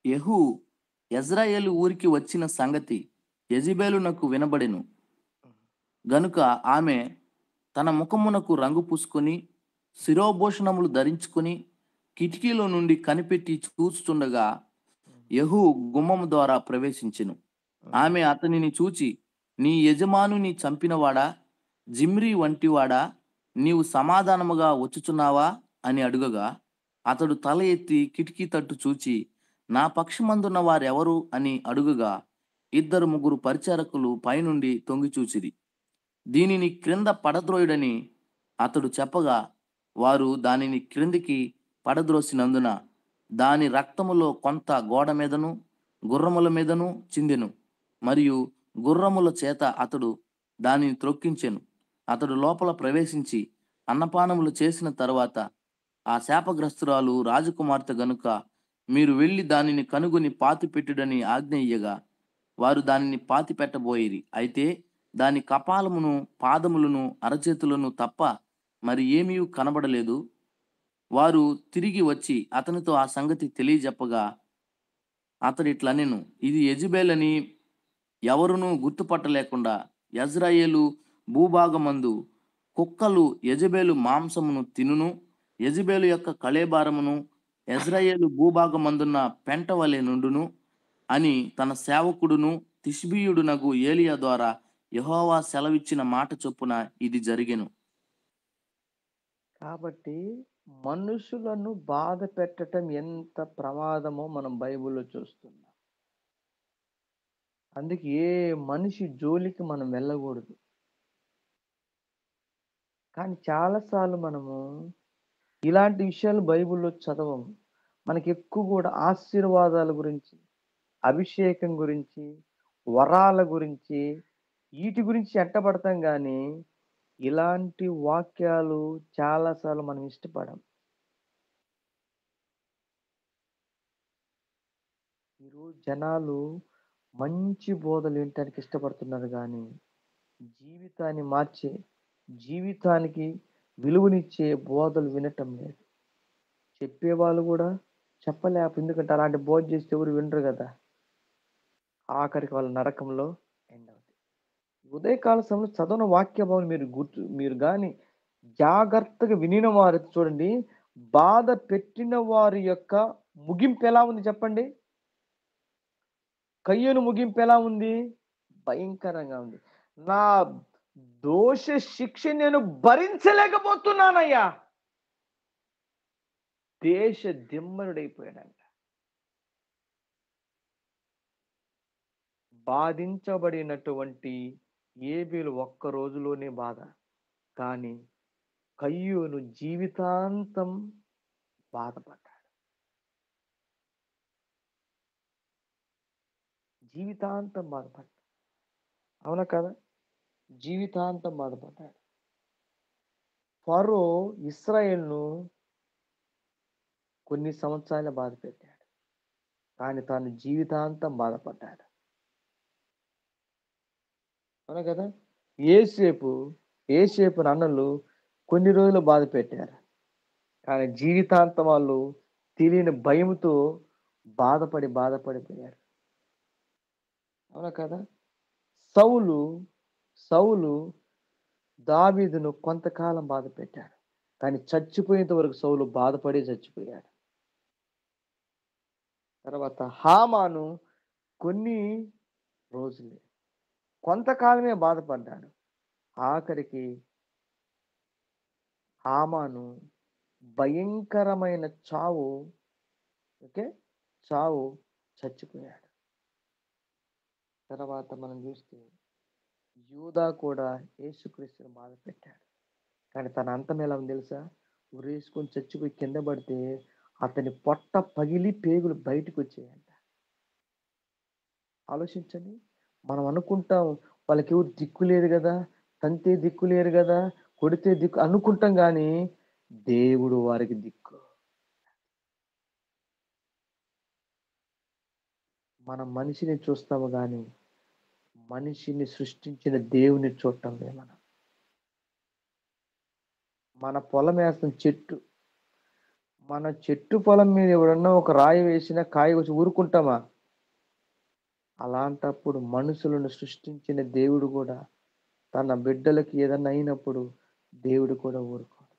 యెహూ యజ్రాయేలు ఊరికి వచ్చిన సంగతి యెజెబెలునకు వినబడెను. గనుక ఆమె తన ముఖమునకు రంగు పూసుకొని శిరోభూషణములు ధరించుకొని కిటికీలో నుండి కనిపెట్టి చూస్తుండగా యహూ గుమ్మము ద్వారా ప్రవేశించెను. ఆమె అతనిని చూచి నీ యజమానుని చంపినవాడా? జిమ్రీ వంటివాడా? నీవు సమాధానముగా వచ్చుచున్నావా? అని అడుగగా అతడు తల ఎత్తి కిటికీ తట్టు చూచి నా పక్షమందున్న వారెవరు? అని అడుగగా ఇద్దరు ముగ్గురు పరిచారకులు పైనుండి తొంగిచూచిరి దీనిని క్రింద పడద్రోయుడని అతడు చెప్పగా వారు దానిని క్రిందికి పడద్రోసినందున దాని రక్తములో కొంత గోడ మీదను గుర్రముల మీదను చిందెను. మరియు గుర్రముల చేత అతడు దానిని త్రొక్కించెను. అతడు లోపల ప్రవేశించి అన్నపానములు చేసిన తర్వాత ఆ శాపగ్రస్తురాలు రాజకుమార్తె గనుక మీరు వెళ్ళి దానిని కనుగొని పాతి పెట్టుడని ఆజ్ఞ ఇయ్యగా వారు దానిని పాతిపెట్టబోయిరి అయితే దాని కపాలమును పాదములను అరచేతులను తప్ప మరి ఏమీ కనబడలేదు. వారు తిరిగి వచ్చి అతనితో ఆ సంగతి తెలియజెప్పగా అతడిట్లనెను ఇది యజుబేలని ఎవరునూ గుర్తుపట్టలేకుండా యజ్రాయేలు భూభాగమందు కుక్కలు యజబేలు మాంసమును తినును. యజబేలు యొక్క కళేబారమును ఎజ్రాయేలు భూభాగమందున్న పెంట వలె నుండును అని తన సేవకుడును తిష్బీయుడునగు ఏలియా ద్వారా యహోవా సెలవిచ్చిన మాట చొప్పున ఇది జరిగెను.
కాబట్టి మనుషులను బాధ పెట్టడం ఎంత ప్రమాదమో మనం బైబిల్లో చూస్తున్నాం. అందుకే ఏ మనిషి జోలికి మనం వెళ్ళకూడదు. కానీ చాలాసార్లు మనము ఇలాంటి విషయాలు బైబిల్లో చదవము మనకి ఎక్కువ కూడా ఆశీర్వాదాల గురించి అభిషేకం గురించి వరాల గురించి వీటి గురించి ఎట్టబడతాం కానీ ఇలాంటి వాక్యాలు చాలాసార్లు మనం ఇష్టపడం. ఈరోజు జనాలు మంచి బోధలు వినటానికి ఇష్టపడుతున్నారు కానీ జీవితాన్ని మార్చే జీవితానికి విలువనిచ్చే బోధలు వినటం లేదు. చెప్పేవాళ్ళు కూడా చెప్పలేక ఎందుకంటే అలాంటి బోధ చేస్తే ఎవరు వినరు కదా. ఆఖరికి వాళ్ళ నరకంలో ఎండ్ అవుతుంది ఉదయకాల సమయంలో చదవన వాక్య భావం మీరు గుర్తు మీరు కానీ జాగ్రత్తగా వినిన వారు చూడండి బాధ పెట్టిన వారి యొక్క ముగింపు ఎలా ఉంది చెప్పండి? కయ్యను ముగింపు ఎలా ఉంది? భయంకరంగా ఉంది. నా దోష శిక్ష నేను భరించలేకపోతున్నానయ్యా. దేశ దిమ్మరుడైపోయాడంట. బాధించబడినటువంటి ఏబీలు ఒక్క రోజులోనే బాధ. కానీ కయ్యూను జీవితాంతం బాధపడ్డాడు. జీవితాంతం బాధపడ్డాడు. అవునా కదా? జీవితాంతం బాధపడ్డాడు. ఫరో ఇస్రాయేల్ను కొన్ని సంవత్సరాలు బాధ పెట్టాడు. కానీ తాను జీవితాంతం బాధపడ్డాడు. అవునా కదా? ఏసేపు ఏసేపు అన్నలు కొన్ని రోజులు బాధ పెట్టారు. కానీ జీవితాంతం వాళ్ళు తెలియని భయంతో బాధపడి బాధపడిపోయారు. అవునా కదా? సౌలు సౌలు దావీదును కొంతకాలం బాధ పెట్టాడు. కానీ చచ్చిపోయేంత వరకు సౌలు బాధపడి చచ్చిపోయాడు. తర్వాత హామాను కొన్ని రోజులే కొంతకాలమే బాధపడ్డాడు. ఆఖరికి హామాను భయంకరమైన చావు ఓకే చావు చచ్చిపోయాడు. తర్వాత మనం చూస్తే యూదా కూడా యేసుక్రీస్తుని బాధ పెట్టాడు కానీ తన అంతం ఎలా ఉంది తెలుసా? ఉరేసుకొని చచ్చిపోయి కింద పడితే అతని పొట్ట పగిలి పేగులు బయటకు వచ్చాయంట. ఆలోచించండి. మనం అనుకుంటాం వాళ్ళకి ఎవరు దిక్కు లేదు కదా తంతే దిక్కు లేరు కదా కొడితే దిక్కు అనుకుంటాం కానీ దేవుడు వారికి దిక్కు. మనం మనిషిని చూస్తాము కానీ మనిషిని సృష్టించిన దేవుని చూడటం లేదు మనం. మన పొలం వేస్తున్న చెట్టు. మన చెట్టు పొలం మీద ఎవడన్నా ఒక రాయి వేసిన కాయ వచ్చి ఊరుకుంటామా? అలాంటప్పుడు మనుషులను సృష్టించిన దేవుడు కూడా తన బిడ్డలకి ఏదన్నా అయినప్పుడు దేవుడు కూడా ఊరుకోడు.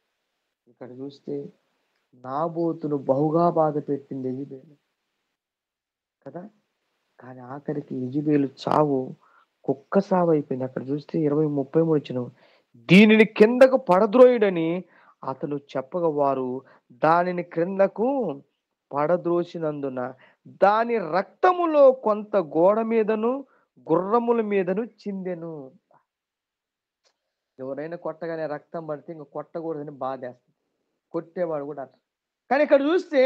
ఇక్కడ చూస్తే నాబోతును బహుగా బాధ పెట్టింది ఎజిబేలు కదా? కానీ ఆఖరికి ఎజిబేలు చావు కుక్క సావు అయిపోయింది అక్కడ చూస్తే ఇరవై ముప్పై మూడు వచ్చిన. దీనిని కిందకు పడద్రోయుడని అతను చెప్పగా వారు దానిని క్రిందకు పడద్రోసినందున దాని రక్తములో కొంత గోడ మీదను గుర్రముల మీదను చిందెను. ఎవరైనా కొట్టగానే రక్తం పడితే ఇంకా కొట్టకూడదని బాధేస్తుంది. కొట్టేవాడు కూడా అట్లా. కానీ ఇక్కడ చూస్తే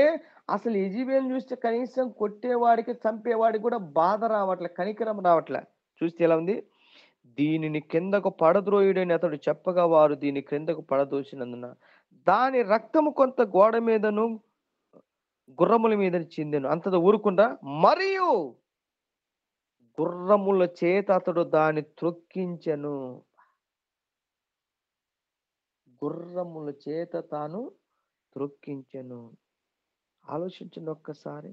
అసలు ఎజీబియన్ చూస్తే కనీసం కొట్టేవాడికి చంపేవాడికి కూడా బాధ రావట్లే కనికరం రావట్లే. చూస్తే ఎలా ఉంది? దీనిని కిందకు పడద్రోయుడని అతడు చెప్పగా వారు దీని క్రిందకు పడదోసినందున దాని రక్తము కొంత గోడ మీదను గుర్రముల మీద చిందెను. అంతతో ఊరుకుండా మరియు గుర్రముల చేత అతడు దాన్ని త్రొక్కించెను. గుర్రముల చేత తాను త్రొక్కించెను. ఆలోచించండి ఒక్కసారి.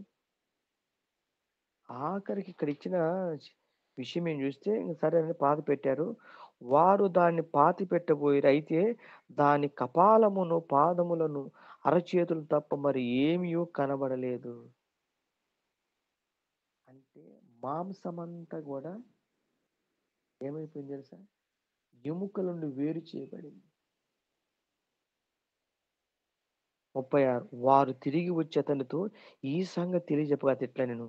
ఆఖరికి ఇక్కడ ఇచ్చిన విషయం చూస్తే సరే అని పాతి పెట్టారు. వారు దాన్ని పాతి పెట్టబోయారు. అయితే దాని కపాలమును పాదములను అరచేతులు తప్ప మరి ఏమీయో కనబడలేదు. అంటే మాంసమంతా కూడా ఏమైపోయింది తెలుసా? ఎముకల నుండి వేరు చేయబడింది. ముప్పై ఆరు. వారు తిరిగి వచ్చి అతనితో ఈ సంగతి తెలియజెప్పగా ఎట్లా నేను.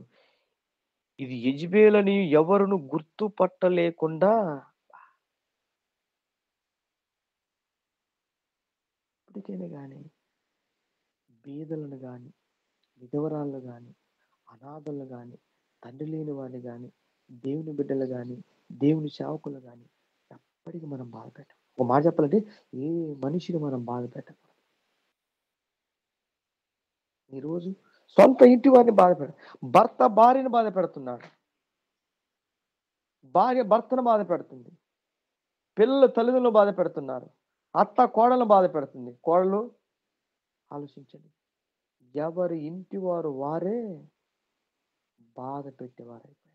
ఇది యజ్బేలని ఎవరును గుర్తుపట్టలేకుండా ఇప్పటికైనా కానీ బీదలను కానీ విధవరాలను కానీ అనాథలను కానీ తండ్రి లేని వారిని కానీ దేవుని బిడ్డలు కానీ దేవుని సేవకులు కానీ ఎప్పటికీ మనం బాధ పెట్టం. ఒక మాట చెప్పాలంటే ఏ మనిషిని మనం బాధ పెట్టకూడదు. ఈరోజు సొంత ఇంటి వారిని బాధ పెడ భర్త భార్యను బాధ పెడుతున్నాడు. భార్య భర్తను బాధ పెడుతుంది. పిల్లలు తల్లిదండ్రులు బాధ పెడుతున్నారు. అత్త కోడలను బాధ పెడుతుంది. కోడలు ఆలోచించండి. ఎవరి ఇంటి వారు వారే బాధ పెట్టేవారైపోయారు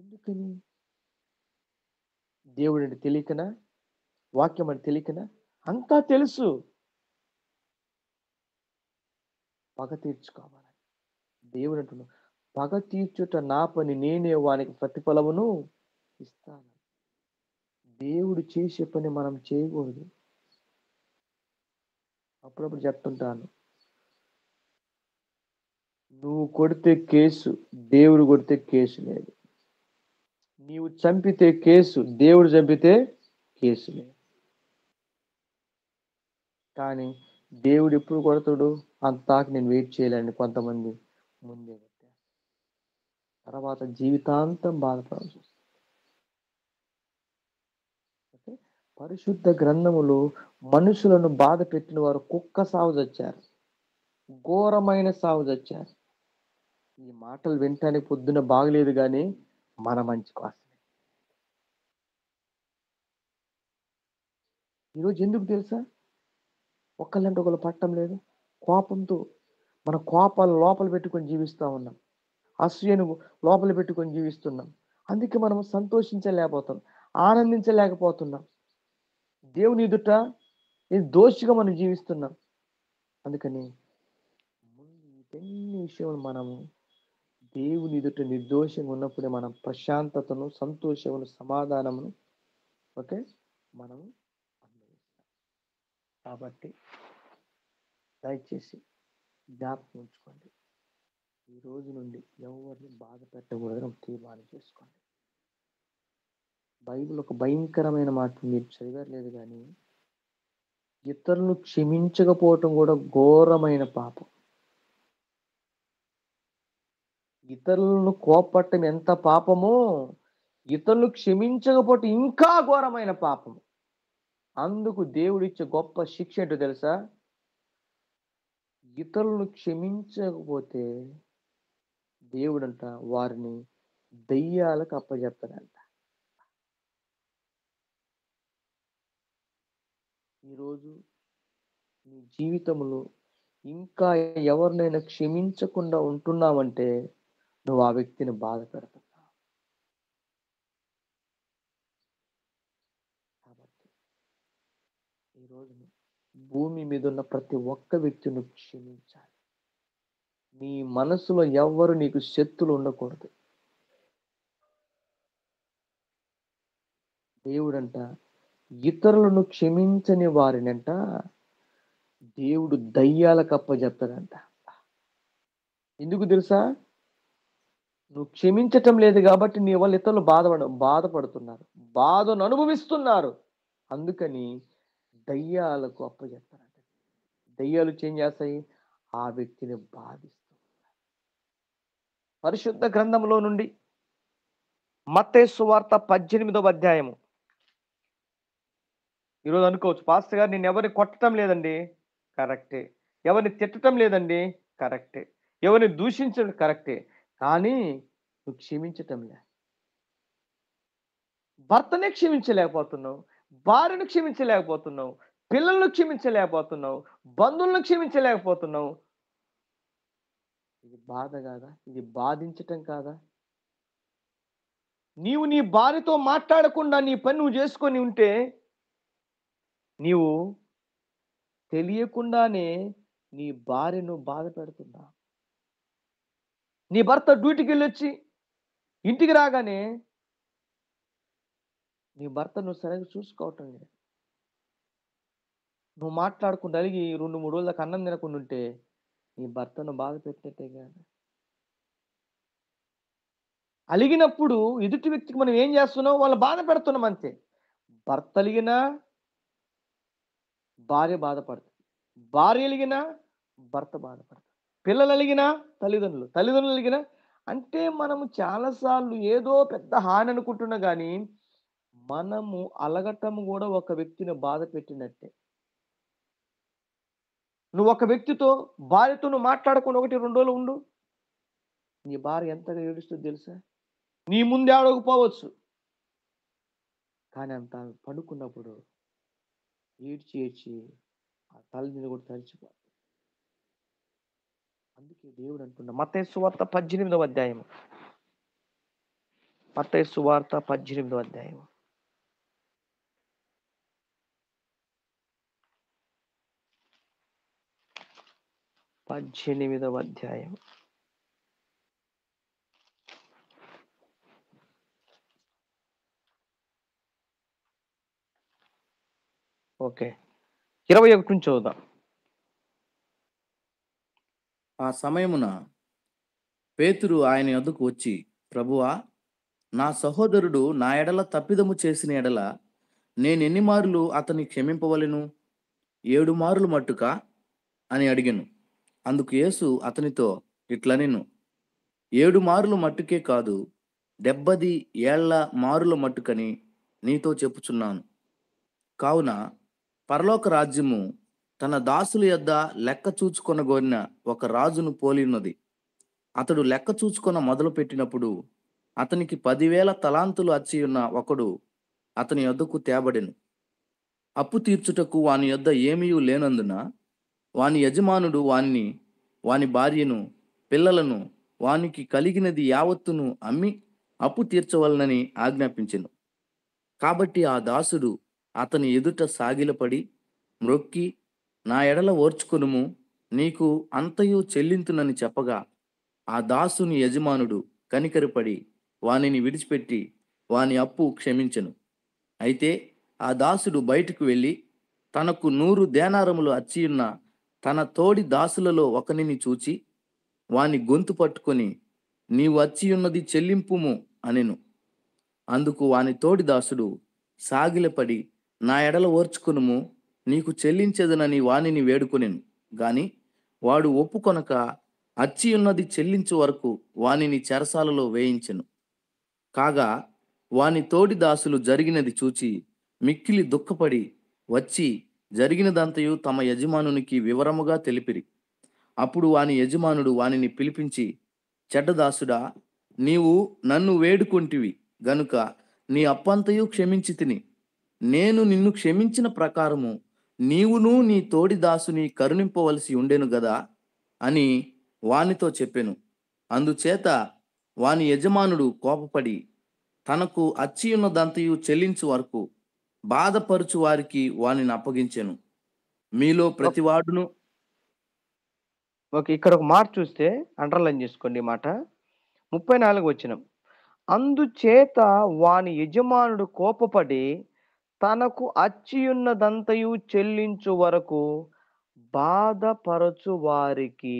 ఎందుకని? దేవుడిని తెలియకనా? వాక్యం అని తెలియకనా? అంతా తెలుసు. పగ తీర్చుకోవాలి దేవుడు అంటున్నాడు పగ తీర్చుట నా పని నేనే వానికి ప్రతిఫలమును ఇస్తాను. దేవుడు చేసే పని మనం చేయకూడదు. అప్పుడప్పుడు చెప్తుంటాను నువ్వు కొడితే కేసు దేవుడు కొడితే కేసు లేదు. నీవు చంపితే కేసు దేవుడు చంపితే కేసు లేదు. కానీ దేవుడు ఎప్పుడు కొడతాడు? అంతాకి నేను వెయిట్ చేయలేండి కొంతమంది ముందే తర్వాత జీవితాంతం బాధపడాల్సి వస్తుంది. ఓకే? పరిశుద్ధ గ్రంథములు మనుషులను బాధ పెట్టిన వారు కుక్క సాగు చచ్చారు. ఘోరమైన సాగు చచ్చారు. ఈ మాటలు వింటానే పొద్దున బాగలేదు కానీ మన మంచి కోసమే. ఈరోజు ఎందుకు తెలుసా? ఒకళ్ళంటే ఒకళ్ళు పట్టం లేదు. కోపంతో మన కోపాలు లోపల పెట్టుకొని జీవిస్తూ ఉన్నాం. అసూయను లోపల పెట్టుకొని జీవిస్తున్నాం. అందుకే మనం సంతోషించలేకపోతున్నాం ఆనందించలేకపోతున్నాం. దేవుని ఎదుట ఇది దోషిగా మనం జీవిస్తున్నాం. అందుకని ఇవన్నీ వీటన్ని విషయాలు మనము దేవుని ఎదుట నిర్దోషంగా ఉన్నప్పుడే మనం ప్రశాంతతను సంతోషమును సమాధానమును ఓకే మనము అనుభవిస్తాం. కాబట్టి దయచేసి జ్ఞాపకం ఉంచుకోండి. ఈ రోజు నుండి ఎవరిని బాధ పెట్టకూడదని తీర్మానం చేసుకోండి. బైబిల్ ఒక భయంకరమైన మాట మీరు చదివారు లేదు కానీ ఇతరులు క్షమించకపోవటం కూడా ఘోరమైన పాపం. ఇతరులను కోపట్టం ఎంత పాపమో ఇతరులు క్షమించకపోవటం ఇంకా ఘోరమైన పాపం. అందుకు దేవుడిచ్చే గొప్ప శిక్ష ఏంటో తెలుసా? ఇతరులను క్షమించకపోతే దేవుడంట వారిని దయ్యాలకు అప్పచెప్తాడంట ఈరోజు నీ జీవితంలో ఇంకా ఎవరినైనా క్షమించకుండా ఉంటున్నావంటే నువ్వు ఆ వ్యక్తిని బాధ పెడతావు కాబట్టి ఈరోజు భూమి మీద ఉన్న ప్రతి ఒక్క వ్యక్తిని క్షమించాలి. నీ మనసులో ఎవ్వరు నీకు శత్రులు ఉండకూడదు. దేవుడంట ఇతరులను క్షమించని వారినంట దేవుడు దయ్యాలకు అప్పచెప్తాడంట ఎందుకు తెలుసా? నువ్వు క్షమించటం లేదు కాబట్టి నీ వల్ల ఇతరులు బాధపడ బాధపడుతున్నారు. బాధను అనుభవిస్తున్నారు. అందుకని దయ్యాలకు అప్పచెప్తారంట దయ్యాలు చేంజ్ చేస్తాయి? ఆ వ్యక్తిని బాధిస్తూ పరిశుద్ధ గ్రంథంలో నుండి మత్తేసు వార్త పద్దెనిమిదవ అధ్యాయము. ఈరోజు అనుకోవచ్చు పాస్టర్ గారు నేను ఎవరిని కొట్టడం లేదండి? కరెక్టే. ఎవరిని తిట్టడం లేదండి? కరెక్టే. ఎవరిని దూషించడం కరెక్టే. కానీ నువ్వు క్షమించటం లే భర్తనే క్షమించలేకపోతున్నావు. భార్యను క్షమించలేకపోతున్నావు పిల్లలను క్షమించలేకపోతున్నావు బంధువులను క్షమించలేకపోతున్నావు. ఇది బాధ కాదా? ఇది బాధించటం కాదా? నీవు నీ భార్యతో మాట్లాడకుండా నీ పని నువ్వు చేసుకొని ఉంటే నీవు తెలియకుండానే నీ భార్యను బాధ పెడుతున్నా నీ భర్త డ్యూటీకి వెళ్ళొచ్చి ఇంటికి రాగానే నీ భర్త నువ్వు సరిగ్గా చూసుకోవటం లేదు. నువ్వు మాట్లాడుకుంటూ అలిగి రెండు మూడు రోజులకు అన్నం తినకుండా ఉంటే నీ భర్తను బాధ పెట్టేట్టే కాదు. అలిగినప్పుడు ఎదుటి వ్యక్తికి మనం ఏం చేస్తున్నాం వాళ్ళు బాధ పెడుతున్నాం అంతే. భర్త అలిగినా భార్య బాధపడుతుంది భార్య అలిగినా భర్త బాధపడుతుంది పిల్లలు అలిగినా తల్లిదండ్రులు తల్లిదండ్రులు అలిగినా అంటే మనము చాలాసార్లు ఏదో పెద్ద హాని అనుకుంటున్నా కానీ మనము అలగటం కూడా ఒక వ్యక్తిని బాధ పెట్టినట్టే. నువ్వు ఒక వ్యక్తితో భార్యతో నువ్వు మాట్లాడుకుని ఒకటి రెండు రోజులు ఉండు. నీ భార్య ఎంతగా ఏడుస్తుందో తెలుసా? నీ ముందే ఆడకపోవచ్చు కానీ అంత పడుకున్నప్పుడు ఏడ్చి ఏడ్చి ఆ తల మీద కూడా తరిచిపోతుంది అందుకే దేవుడు అంటున్నా మతేసు వార్త పద్దెనిమిదవ అధ్యాయం మతేసు వార్త పద్దెనిమిదవ అధ్యాయం పద్దెనిమిదవ అధ్యాయం. ఓకే. ఇరవై ఒకటి నుంచి చదువుదాం
ఆ సమయమున పేతురు ఆయన యొద్దకు వచ్చి ప్రభువా నా సహోదరుడు నా ఎడల తప్పిదము చేసిన ఎడల నేనెన్ని మారులు అతన్ని క్షమింపవలెను? ఏడు మారులు మట్టుకా? అని అడిగాను. అందుకు యేసు అతనితో ఇట్లనెను ఏడు మారులు మట్టుకే కాదు డెబ్బది ఏళ్ళ మారుల మట్టుకని నీతో చెప్పుచున్నాను. కావున పరలోక రాజ్యము తన దాసుల యొద్ద లెక్క చూచుకొనగోరిన ఒక రాజును పోలినది అతడు లెక్క చూచుకొన మొదలు పెట్టినప్పుడు అతనికి పదివేల తలాంతులు అచ్చియున్న ఉన్న ఒకడు అతని యొద్దకు తేబడెను. అప్పు తీర్చుటకు వాని యొద్ద ఏమీ లేనందున వాని యజమానుడు వానిని వాని భార్యను పిల్లలను వానికి కలిగినది యావత్తును అమ్మి అప్పు తీర్చవలనని ఆజ్ఞాపించెను. కాబట్టి ఆ దాసుడు అతని ఎదుట సాగిలపడి మ్రొక్కి నా ఎడల ఓర్చుకొనుము నీకు అంతయు చెల్లింతునని చెప్పగా ఆ దాసుని యజమానుడు కనికరపడి వానిని విడిచిపెట్టి వాని అప్పు క్షమించెను. అయితే ఆ దాసుడు బయటకు వెళ్ళి తనకు నూరు దేనారములు అచ్చియున్న తన తోడి దాసులలో ఒకనిని చూచి వాని గొంతు పట్టుకొని నీవు అచ్చియున్నది చెల్లింపుము అనెను. అందుకు వాని తోడి దాసుడు సాగిలపడి నా ఎడల ఓర్చుకునుము నీకు చెల్లించదనని వానిని వేడుకొనెను. గాని వాడు ఒప్పుకొనక అచ్చి ఉన్నది చెల్లించు వరకు వానిని చెరసాలలో వేయించెను. కాగా వాని తోడి దాసులు జరిగినది చూచి మిక్కిలి దుఃఖపడి వచ్చి జరిగినదంతయు తమ యజమానునికి వివరముగా తెలిపిరి. అప్పుడు వాని యజమానుడు వానిని పిలిపించి చెడ్డదాసుడా నీవు నన్ను వేడుకొంటివి గనుక నీ అప్పంతయు క్షమించి తిని నేను నిన్ను క్షమించిన ప్రకారము నీవును నీ తోడి దాసుని కరుణింపవలసి ఉండెను గదా అని వానితో చెప్పెను. అందుచేత వాని యజమానుడు కోపపడి తనకు అచ్చియున్నదంతయు చెల్లించు వరకు బాధపరుచు వారికి వానిని అప్పగించాను. మీలో ప్రతివాడును
ఓకే ఇక్కడ ఒక మాట చూస్తే అండర్లైన్ చేసుకోండి ఈ మాట. ముప్పై నాలుగు వచ్చిన అందుచేత వాని యజమానుడు కోపపడి తనకు అచ్చియున్నదంతయు చెల్లించు వరకు బాధపరచు వారికి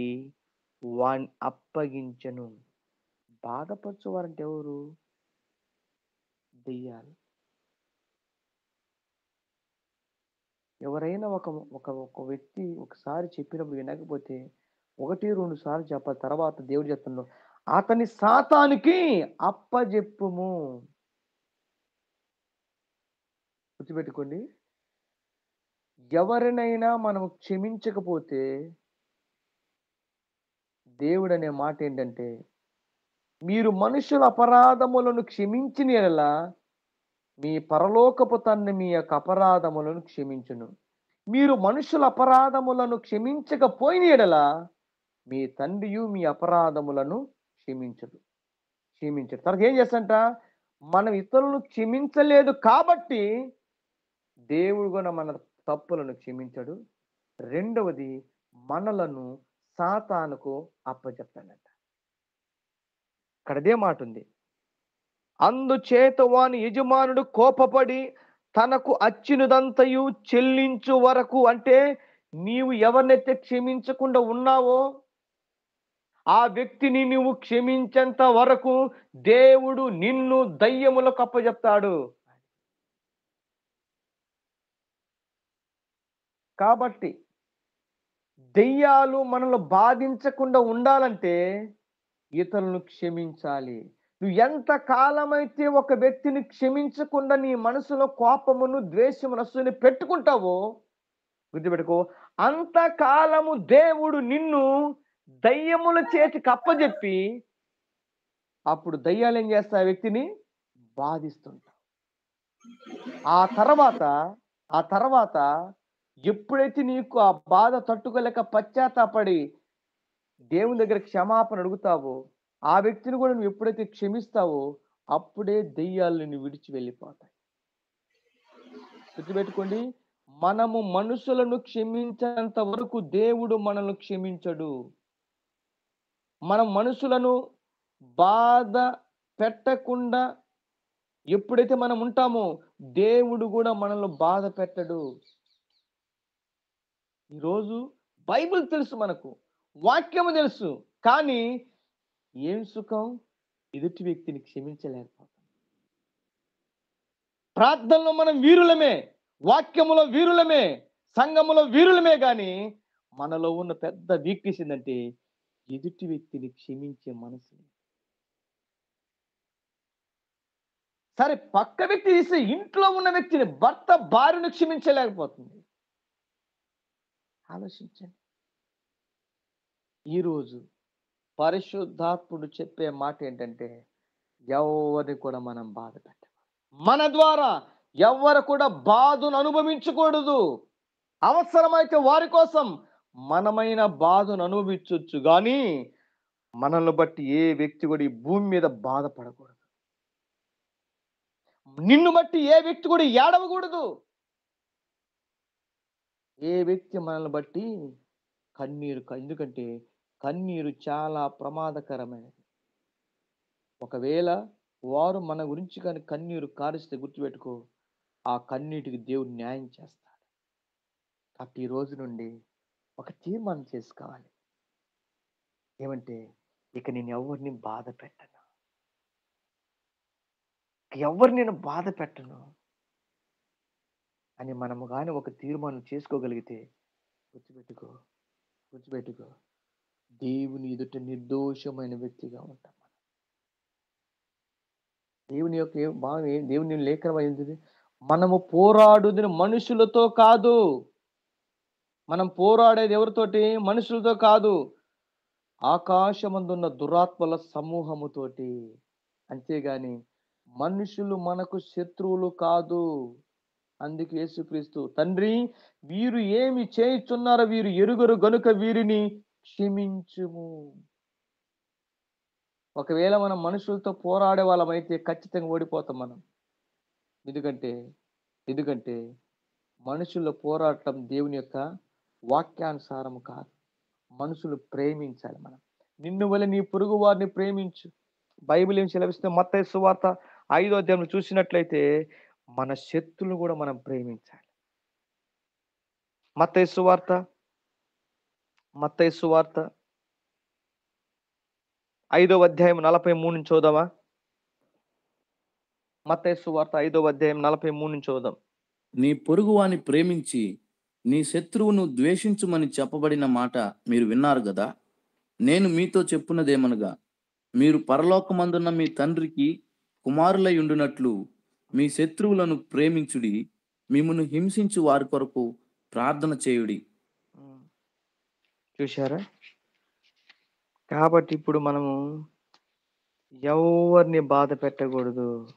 వాని అప్పగించను. బాధపరచు వారంటే ఎవరు? దెయ్యాలు. ఎవరైనా ఒక ఒక ఒక వ్యక్తి ఒకసారి చెప్పినప్పుడు వినకపోతే ఒకటి రెండు సార్లు చెప్పాలి. తర్వాత దేవుడు చెప్తున్నాడు అతని సాతానికి అప్పజెప్పుము. గుర్తుపెట్టుకోండి. ఎవరినైనా మనం క్షమించకపోతే దేవుడు అనే మాట ఏంటంటే మీరు మనుషుల అపరాధములను క్షమించిన ఎలా మీ పరలోకపు తండ్రి మీ యొక్క అపరాధములను క్షమించును. మీరు మనుషుల అపరాధములను క్షమించకపోయిన ఎడల మీ తండ్రియు మీ అపరాధములను క్షమించడు క్షమించడు. తర్వాత ఏం చేస్తంట మనం ఇతరులను క్షమించలేదు కాబట్టి దేవుడు కూడా మన తప్పులను క్షమించడు. రెండవది మనలను సాతానుకు అప్పచెప్తాడట ఇక్కడదే మాట ఉంది. అందుచేత వాని యజమానుడు కోపపడి తనకు అచ్చినదంతయు చెల్లించు వరకు అంటే నీవు ఎవరినైతే క్షమించకుండా ఉన్నావో ఆ వ్యక్తిని నువ్వు క్షమించేంత వరకు దేవుడు నిన్ను దయ్యములకు అప్పచెప్తాడు కాబట్టి దెయ్యాలు మనల్ని బాధించకుండా ఉండాలంటే ఇతరులను క్షమించాలి. నువ్వు ఎంత కాలమైతే ఒక వ్యక్తిని క్షమించకుండా నీ మనసులో కోపమును ద్వేషము నస్సుని పెట్టుకుంటావో గుర్తుపెట్టుకో అంతకాలము దేవుడు నిన్ను దయ్యముల చేతికి అప్పజెప్పి అప్పుడు దయ్యాలు ఏం చేస్తా ఆ వ్యక్తిని? బాధిస్తుంటా ఆ తర్వాత ఆ తర్వాత ఎప్పుడైతే నీకు ఆ బాధ తట్టుకోలేక పశ్చాత్తాపడి దేవుని దగ్గర క్షమాపణ అడుగుతావో ఆ వ్యక్తిని కూడా నువ్వు ఎప్పుడైతే క్షమిస్తావో అప్పుడే దెయ్యాలు నిన్ను విడిచి వెళ్ళిపోతాయి. గుర్తుపెట్టుకోండి మనము మనుషులను క్షమించేంత వరకు దేవుడు మనల్ని క్షమించడు. మనం మనుషులను బాధ పెట్టకుండా ఎప్పుడైతే మనం ఉంటామో దేవుడు కూడా మనల్ని బాధ పెట్టడు. ఈరోజు బైబిల్ తెలుసు మనకు వాక్యము తెలుసు. కానీ ఏం సుఖం? ఎదుటి వ్యక్తిని క్షమించలేకపోతాం. ప్రార్థనలో మనం వీరులమే వాక్యములో వీరులమే సంఘములో వీరులమే కానీ మనలో ఉన్న పెద్ద వీక్నెస్ ఏంటంటే ఎదుటి వ్యక్తిని క్షమించే మనసు సరే పక్క వ్యక్తి తీసి ఇంట్లో ఉన్న వ్యక్తిని భర్త భార్యను క్షమించలేకపోతుంది. ఆలోచించండి. ఈరోజు పరిశుద్ధాత్ముడు చెప్పే మాట ఏంటంటే ఎవరిని కూడా మనం బాధ మన ద్వారా ఎవరు కూడా బాధను అనుభవించకూడదు. అవసరమైతే వారి కోసం మనమైన బాధను అనుభవించవచ్చు కానీ మనల్ని బట్టి ఏ వ్యక్తి కూడా ఈ భూమి మీద బాధపడకూడదు. నిన్ను బట్టి ఏ వ్యక్తి కూడా ఏడవకూడదు. ఏ వ్యక్తి మనల్ని బట్టి కన్నీరు ఎందుకంటే కన్నీరు చాలా ప్రమాదకరమైనది. ఒకవేళ వారు మన గురించి కానీ కన్నీరు కారిస్తే గుర్తుపెట్టుకో ఆ కన్నీటికి దేవుడు న్యాయం చేస్తాడు. కాబట్టి ఈ రోజు నుండి ఒక తీర్మానం చేసుకోవాలి. ఏమంటే ఇక నేను ఎవరిని బాధ పెట్టను? ఎవరు నేను బాధ పెట్టను? అని మనము కానీ ఒక తీర్మానం చేసుకోగలిగితే గుర్తుపెట్టుకో గుర్తుపెట్టుకో. దేవుని ఎదుట నిర్దోషమైన వ్యక్తిగా ఉంటాం మనం. దేవుని యొక్క భావం దేవుని లేఖనం ఏంటిది మనము పోరాడుదని మనుషులతో కాదు. మనం పోరాడేది ఎవరితోటి? మనుషులతో కాదు. ఆకాశమందున్న దురాత్మల సమూహముతోటి. అంతేగాని మనుషులు మనకు శత్రువులు కాదు. అందుకు యేసుక్రీస్తు తండ్రి వీరు ఏమి చేయుచున్నారో వీరు ఎరుగరు గనుక వీరిని క్షమించుము. ఒకవేళ మనం మనుషులతో పోరాడే వాళ్ళమైతే ఖచ్చితంగా ఓడిపోతాం మనం. ఎందుకంటే ఎందుకంటే మనుషుల పోరాటం దేవుని యొక్క వాక్యానుసారం కాదు. మనుషులు ప్రేమించాలి మనం. నిన్ను వల్ల నీ పొరుగు వారిని ప్రేమించు. బైబిల్ ఏం సెలవిస్తే మత్త సువార్త ఐదో అధ్యాయం చూసినట్లయితే మన శత్రులు కూడా మనం ప్రేమించాలి. మత్త సువార్త మత్తయి సువార్త ఐదవ అధ్యాయం నలభై మూడు నుంచి చూద్దామా? మత్తయి సువార్త ఐదవ అధ్యాయం నలభై మూడు నుంచి చూద్దాం.
నీ పొరుగువాని ప్రేమించి నీ శత్రువును ద్వేషించుమని చెప్పబడిన మాట మీరు విన్నారు కదా నేను మీతో చెప్పున్నదేమనగా మీరు పరలోకమందున్న మీ తండ్రికి కుమారులై ఉండునట్లు మీ శత్రువులను ప్రేమించుడి మిమ్మను హింసించు వారి కొరకు ప్రార్థన చేయుడి.
చూశారా? కాబట్టి ఇప్పుడు మనము ఎవరిని బాధ పెట్టకూడదు.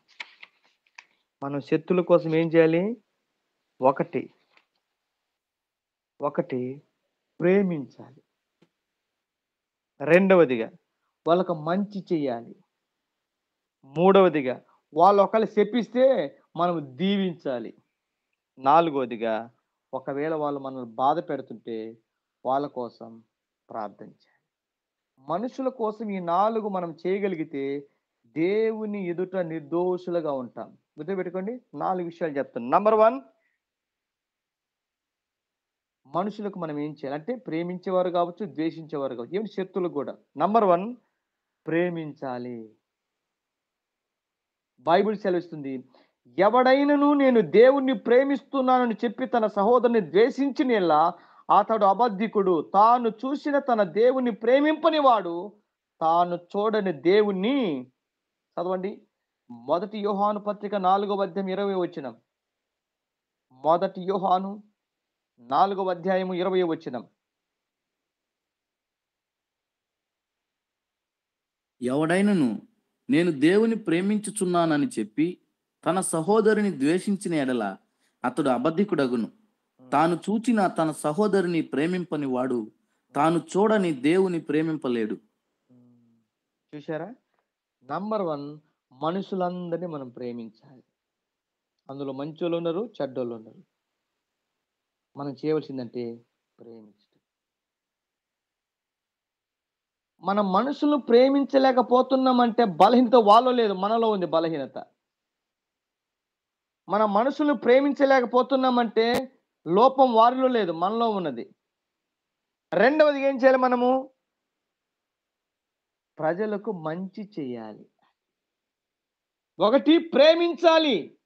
మనం శత్రుల కోసం ఏం చేయాలి? ఒకటి ఒకటి ప్రేమించాలి. రెండవదిగా వాళ్ళకు మంచి చేయాలి. మూడవదిగా వాళ్ళు ఒకళ్ళు చెప్పిస్తే మనం దీవించాలి. నాలుగవదిగా ఒకవేళ వాళ్ళు మనల్ని బాధ పెడుతుంటే వాళ్ళ కోసం ప్రార్థించాలి మనుషుల కోసం ఈ నాలుగు మనం చేయగలిగితే దేవుని ఎదుట నిర్దోషులుగా ఉంటాం. గుర్తుపెట్టుకోండి నాలుగు విషయాలు చెప్తాను నంబర్ వన్ మనుషులకు మనం ఏం చేయాలి? అంటే ప్రేమించేవారు కావచ్చు ద్వేషించేవారు కావచ్చు ఏమిటి శత్రులకు కూడా. నంబర్ వన్ ప్రేమించాలి. బైబిల్ సెలవిస్తుంది ఎవడైనను నేను దేవుణ్ణి ప్రేమిస్తున్నానని చెప్పి తన సహోదరుని ద్వేషించినలా అతడు అబద్ధికుడు. తాను చూసిన తన దేవుని ప్రేమింపని వాడు తాను చూడని దేవుణ్ణి. చదవండి. మొదటి యోహాను పత్రిక నాలుగవ అధ్యాయం ఇరవై వచ్చినం మొదటి యోహాను నాలుగవ అధ్యాయము ఇరవై వచ్చినం
ఎవడైనను నేను దేవుని ప్రేమించుచున్నానని చెప్పి తన సహోదరుని ద్వేషించిన ఎడల అతడు అబద్ధికుడగును. తాను చూచిన తన సహోదరుని ప్రేమింపని వాడు తాను చూడని దేవుని ప్రేమింపలేడు.
చూసారా నంబర్ వన్ మనుషులందరినీ మనం ప్రేమించాలి. అందులో మంచోళ్ళు ఉన్నారు చెడ్డోళ్ళు ఉన్నారు. మనం చేయవలసిందంటే ప్రేమించడం మనం మనుషులను ప్రేమించలేకపోతున్నామంటే బలహీనత వాళ్ళు లేదు మనలో ఉంది బలహీనత. మన మనుషులు ప్రేమించలేకపోతున్నామంటే లోపం వారిలో లేదు మనలో ఉన్నది. రెండవది ఏం చేయాలి మనము? ప్రజలకు మంచి చేయాలి. ఒకటి ప్రేమించాలి.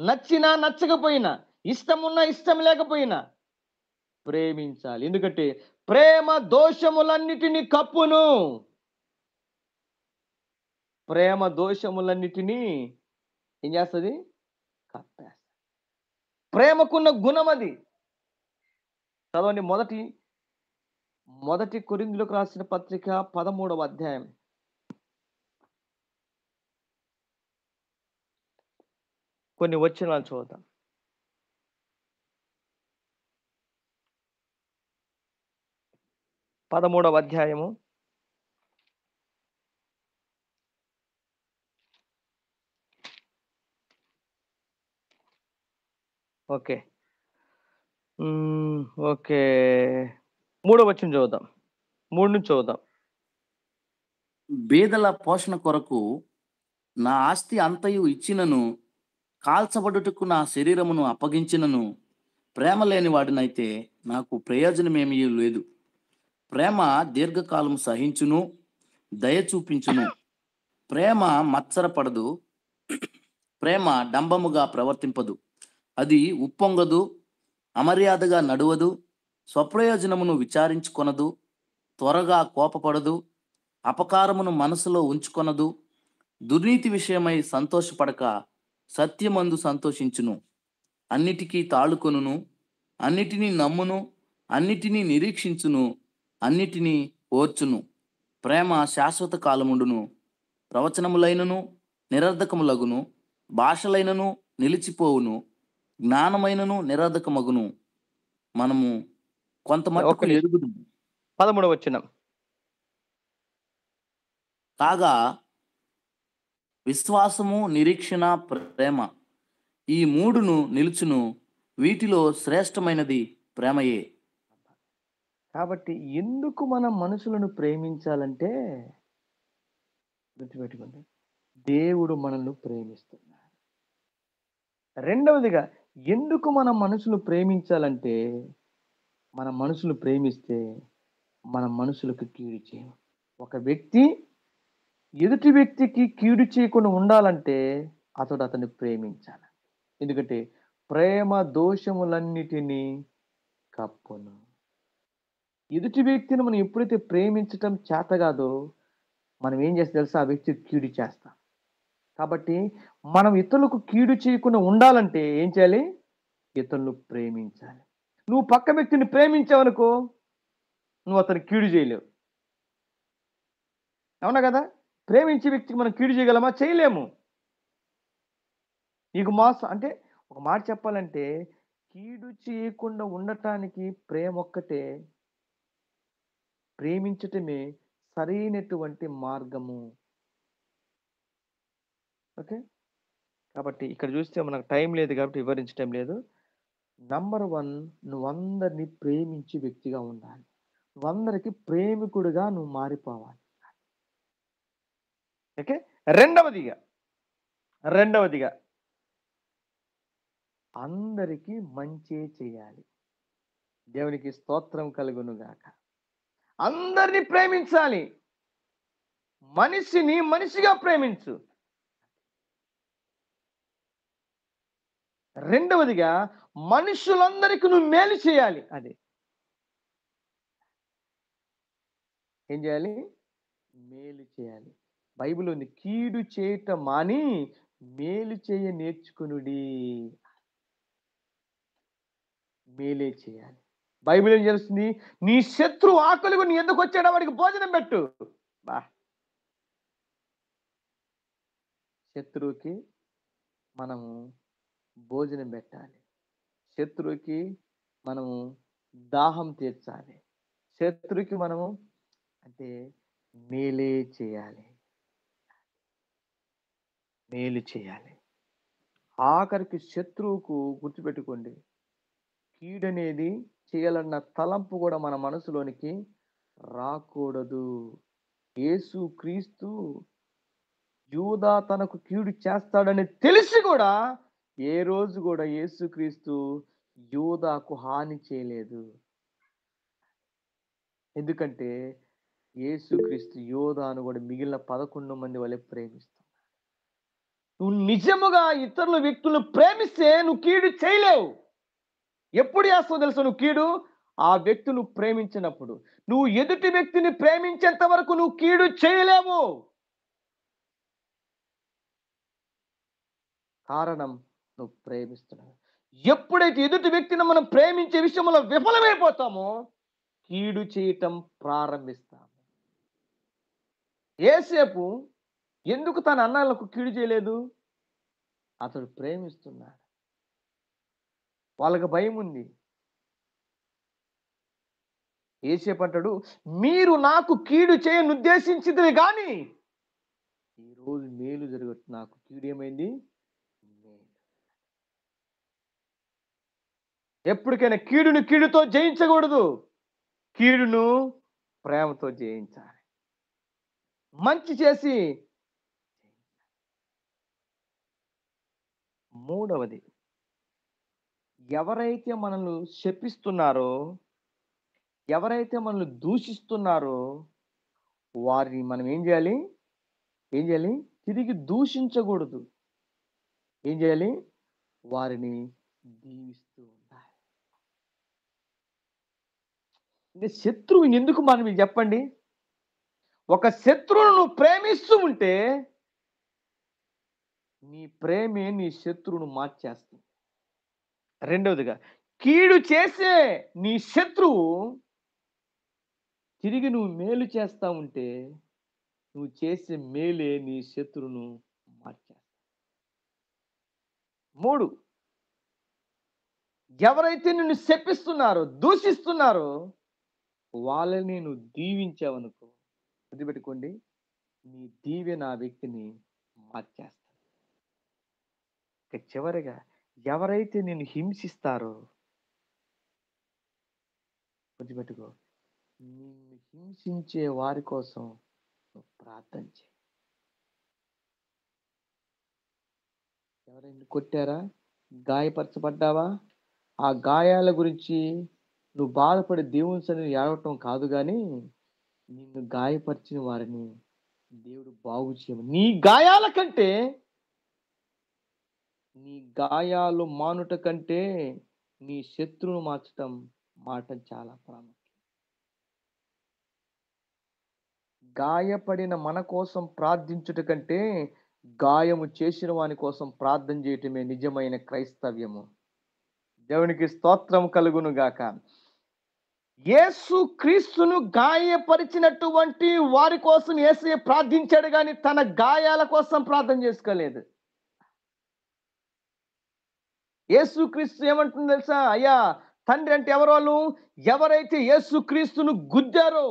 నచ్చినా నచ్చకపోయినా ఇష్టమున్నా ఇష్టం లేకపోయినా ప్రేమించాలి. ఎందుకంటే ప్రేమ దోషములన్నిటినీ కప్పును. ప్రేమ దోషములన్నిటినీ ఏం చేస్తుంది? కప్పేస్తుంది. ప్రేమకున్న గుణం అది. చదవండి మొదటి మొదటి కొరిందులకు రాసిన పత్రిక పదమూడవ అధ్యాయం. కొన్ని వచనాలు చూద్దాం పదమూడవ అధ్యాయము ఓకే. ఓకే. మూడో వచనం చదువుదాం. మూడు నుంచి చదువుదాం.
బీదల పోషణ కొరకు నా ఆస్తి అంతయు ఇచ్చినను కాల్చబడుటకు నా శరీరమును అప్పగించినను ప్రేమ లేని వాడినైతే నాకు ప్రయోజనమేమీ లేదు. ప్రేమ దీర్ఘకాలం సహించును దయ చూపించును. ప్రేమ మత్సరపడదు ప్రేమ డంబముగా ప్రవర్తింపదు. అది ఉప్పొంగదు అమర్యాదగా నడువదు స్వప్రయోజనమును విచారించుకొనదు త్వరగా కోపపడదు అపకారమును మనసులో ఉంచుకొనదు దుర్నీతి విషయమై సంతోషపడక సత్యమందు సంతోషించును. అన్నిటికీ తాళుకొనును అన్నిటినీ నమ్మును అన్నిటినీ నిరీక్షించును అన్నిటినీ ఓర్చును. ప్రేమ శాశ్వత కాలముండును ప్రవచనములైనను నిరర్ధకములగును భాషలైనను నిలిచిపోవును జ్ఞానమైనను నిరర్ధకమగును మనము కొంత
ఒక్క
మట్టుకు. ఎరుగుదు
పదమూడవ వచ్చిన
కాగా విశ్వాసము నిరీక్షణ ప్రేమ ఈ మూడును నిలుచును. వీటిలో శ్రేష్టమైనది ప్రేమయే.
కాబట్టి ఎందుకు మనం మనుషులను ప్రేమించాలంటే గుర్తుపెట్టుకోండి. దేవుడు మనల్ని ప్రేమిస్తున్నాడు. రెండవదిగా ఎందుకు మనం మనుషులు ప్రేమించాలంటే మన మనుషులు ప్రేమిస్తే మన మనుషులకు కీడు చేయం ఒక వ్యక్తి ఎదుటి వ్యక్తికి కీడు చేయకుండా ఉండాలంటే అతడు అతన్ని ప్రేమించాలి. ఎందుకంటే ప్రేమ దోషములన్నిటినీ కప్పును. ఎదుటి వ్యక్తిని మనం ఎప్పుడైతే ప్రేమించటం చేత కాదో మనం ఏం చేస్తే తెలుసా? ఆ వ్యక్తికి కీడు చేస్తాం. కాబట్టి మనం ఇతరులకు కీడు చేయకుండా ఉండాలంటే ఏం చేయాలి? ఇతరులను ప్రేమించాలి. నువ్వు పక్క వ్యక్తిని ప్రేమించావనుకో నువ్వు అతను కీడు చేయలేవు. అవునా కదా? ప్రేమించే వ్యక్తికి మనం కీడు చేయగలమా? చేయలేము. నీకు మాస్ అంటే ఒక మాట చెప్పాలంటే కీడు చేయకుండా ఉండటానికి ప్రేమ ఒక్కటే ప్రేమించటమే సరైనటువంటి మార్గము. ఓకే. కాబట్టి ఇక్కడ చూస్తే మనకు టైం లేదు కాబట్టి వివరించటం లేదు. నంబర్ వన్ నువ్వు అందరినీ ప్రేమించి వ్యక్తిగా ఉండాలి. నువ్వందరికి ప్రేమికుడుగా నువ్వు మారిపోవాలి. ఓకే? రెండవదిగా రెండవదిగా అందరికీ మంచి చేయాలి. దేవునికి స్తోత్రం కలుగును గాక అందరినీ ప్రేమించాలి. మనిషిని మనిషిగా ప్రేమించు. రెండవదిగా మనుషులందరికీ నువ్వు మేలు చేయాలి. అది. ఏం చేయాలి? మేలు చేయాలి. బైబిల్ ఉంది కీడు చేయటం మాని మేలు చేయ నేర్చుకునుడి. మేలే చేయాలి. బైబిల్ ఏం చేస్తుంది? నీ శత్రువు ఆకలిగా నీ ఎందుకు వచ్చాడో వాడికి భోజనం పెట్టు. బా. శత్రువుకి మనము భోజనం పెట్టాలి. శత్రువుకి మనము దాహం తీర్చాలి. శత్రువుకి మనము అంటే మేలే చేయాలి. మేలు చేయాలి. ఆఖరికి శత్రువుకు గుర్తుపెట్టుకోండి. కీడనేది చేయాలన్న తలంపు కూడా మన మనసులోనికి రాకూడదు. యేసు క్రీస్తు యూదా తనకు కీడు చేస్తాడని తెలిసి కూడా ఏ రోజు కూడా యేసుక్రీస్తు యూదాకు హాని చేయలేదు. ఎందుకంటే యేసుక్రీస్తు యోధాను కూడా మిగిలిన పదకొండు మంది వలె ప్రేమిస్తున్నాడు నువ్వు నిజముగా ఇతరుల వ్యక్తులను ప్రేమిస్తే నువ్వు కీడు చేయలేవు. ఎప్పుడు చేస్తావు తెలుసు నువ్వు కీడు? ఆ వ్యక్తులు ప్రేమించినప్పుడు. నువ్వు ఎదుటి వ్యక్తిని ప్రేమించేంత వరకు నువ్వు కీడు చేయలేవు. కారణం నువ్వు ప్రేమిస్తున్నావు. ఎప్పుడైతే ఎదుటి వ్యక్తిని మనం ప్రేమించే విషయంలో విఫలమైపోతామో కీడు చేయటం ప్రారంభిస్తాము. ఏసేపు ఎందుకు తన అన్నాలకు కీడు చేయలేదు? అతడు ప్రేమిస్తున్నాడు. వాళ్ళకి భయం ఉంది. ఏసేపు అంటాడు మీరు నాకు కీడు చేయను ఉద్దేశించింది కానీ ఈరోజు మేలు జరగట్టు నాకు కీడు ఏమైంది మేలు ఎప్పటికైనా కీడును కీడుతో జయించకూడదు. కీడును ప్రేమతో జయించాలి. మంచి చేసి మూడవది ఎవరైతే మనల్ని శపిస్తున్నారో ఎవరైతే మనల్ని దూషిస్తున్నారో వారిని మనం ఏం చేయాలి? ఏం చేయాలి? తిరిగి దూషించకూడదు. ఏం చేయాలి? వారిని దీవిస్తూ శత్రువు ఎందుకు మనం మీకు చెప్పండి? ఒక శత్రువును నువ్వు ప్రేమిస్తూ ఉంటే నీ ప్రేమే నీ శత్రువును మార్చేస్తుంది. రెండవదిగా కీడు చేసే నీ శత్రువు తిరిగి నువ్వు మేలు చేస్తా ఉంటే నువ్వు చేసే మేలే నీ శత్రువును మార్చేస్తా మూడు ఎవరైతే నిన్ను శపిస్తున్నారో దూషిస్తున్నారో వాళ్ళని నేను దీవించావనుకో గుర్తుపెట్టుకోండి నీ దీవెన ఆ వ్యక్తిని మార్చేస్తాను ఇక చివరిగా ఎవరైతే నేను హింసిస్తారో గుర్తుపెట్టుకో నిన్ను హింసించే వారి కోసం నువ్వు ప్రార్థన చేయి. ఎవరైనా కొట్టారా? గాయపరచబడ్డావా? ఆ గాయాల గురించి నువ్వు బాధపడి దేవుని సన్నిధిని ఏడవటం కాదు కానీ నిన్ను గాయపరిచిన వారిని దేవుడు బాగు చేయము. నీ గాయాల కంటే నీ గాయాలు మానుట కంటే నీ శత్రువును మార్చటం మాట చాలా ప్రాముఖ్యం. గాయపడిన మన కోసం ప్రార్థించుట కంటే గాయము చేసిన వాని కోసం ప్రార్థన చేయటమే నిజమైన క్రైస్తవ్యము. దేవునికి స్తోత్రం కలుగును గాక. యేసు క్రీస్తును గాయపరిచినటువంటి వారి కోసం యేసు ప్రార్థించాడు కానీ తన గాయాల కోసం ప్రార్థన చేసుకోలేదు. యేసు క్రీస్తు ఏమంటుంది తెలుసా? అయ్యా తండ్రి అంటే ఎవరు వాళ్ళు? ఎవరైతే యేసుక్రీస్తును గుద్దారో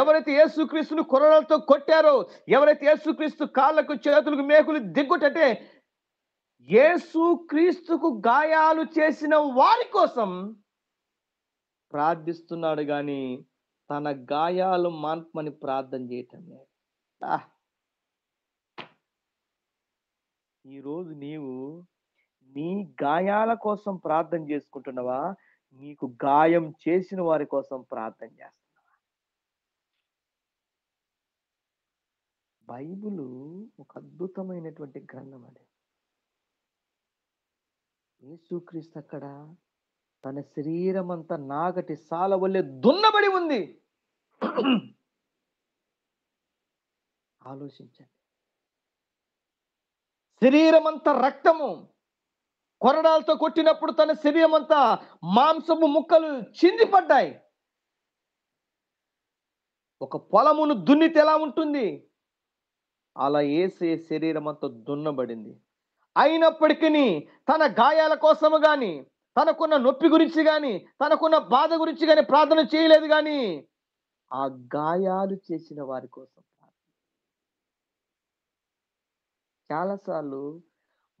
ఎవరైతే యేసుక్రీస్తును కొరలతో కొట్టారో ఎవరైతే యేసుక్రీస్తు కాళ్ళకు చేతులకు మేకులు దిగ్గుటంటే యేసు క్రీస్తుకు గాయాలు చేసిన వారి కోసం ప్రార్థిస్తున్నాడు కానీ తన గాయాలు మాన్పమని ప్రార్థన చేయటం లేదు. ఈరోజు నీవు నీ గాయాల కోసం ప్రార్థన చేసుకుంటున్నావా? నీకు గాయం చేసిన వారి కోసం ప్రార్థన చేస్తున్నావా? బైబిల్ ఒక అద్భుతమైనటువంటి గ్రంథం అది. యేసుక్రీస్తు అక్కడ తన శరీరం అంతా నాగటి సాల వల్లే దున్నబడి ఉంది. ఆలోచించండి. శరీరం అంతా రక్తము కొరడాలతో కొట్టినప్పుడు తన శరీరం అంతా మాంసపు ముక్కలు చిందిపడ్డాయి. ఒక పొలమును దున్నితే ఎలా ఉంటుంది? అలా ఏసే శరీరం అంతా దున్నబడింది. అయినప్పటికీ తన గాయాల కోసము కానీ తనకున్న నొప్పి గురించి కానీ తనకున్న బాధ గురించి కానీ ప్రార్థన చేయలేదు కానీ ఆ గాయాలు చేసిన వారి కోసం ప్రార్థన. చాలాసార్లు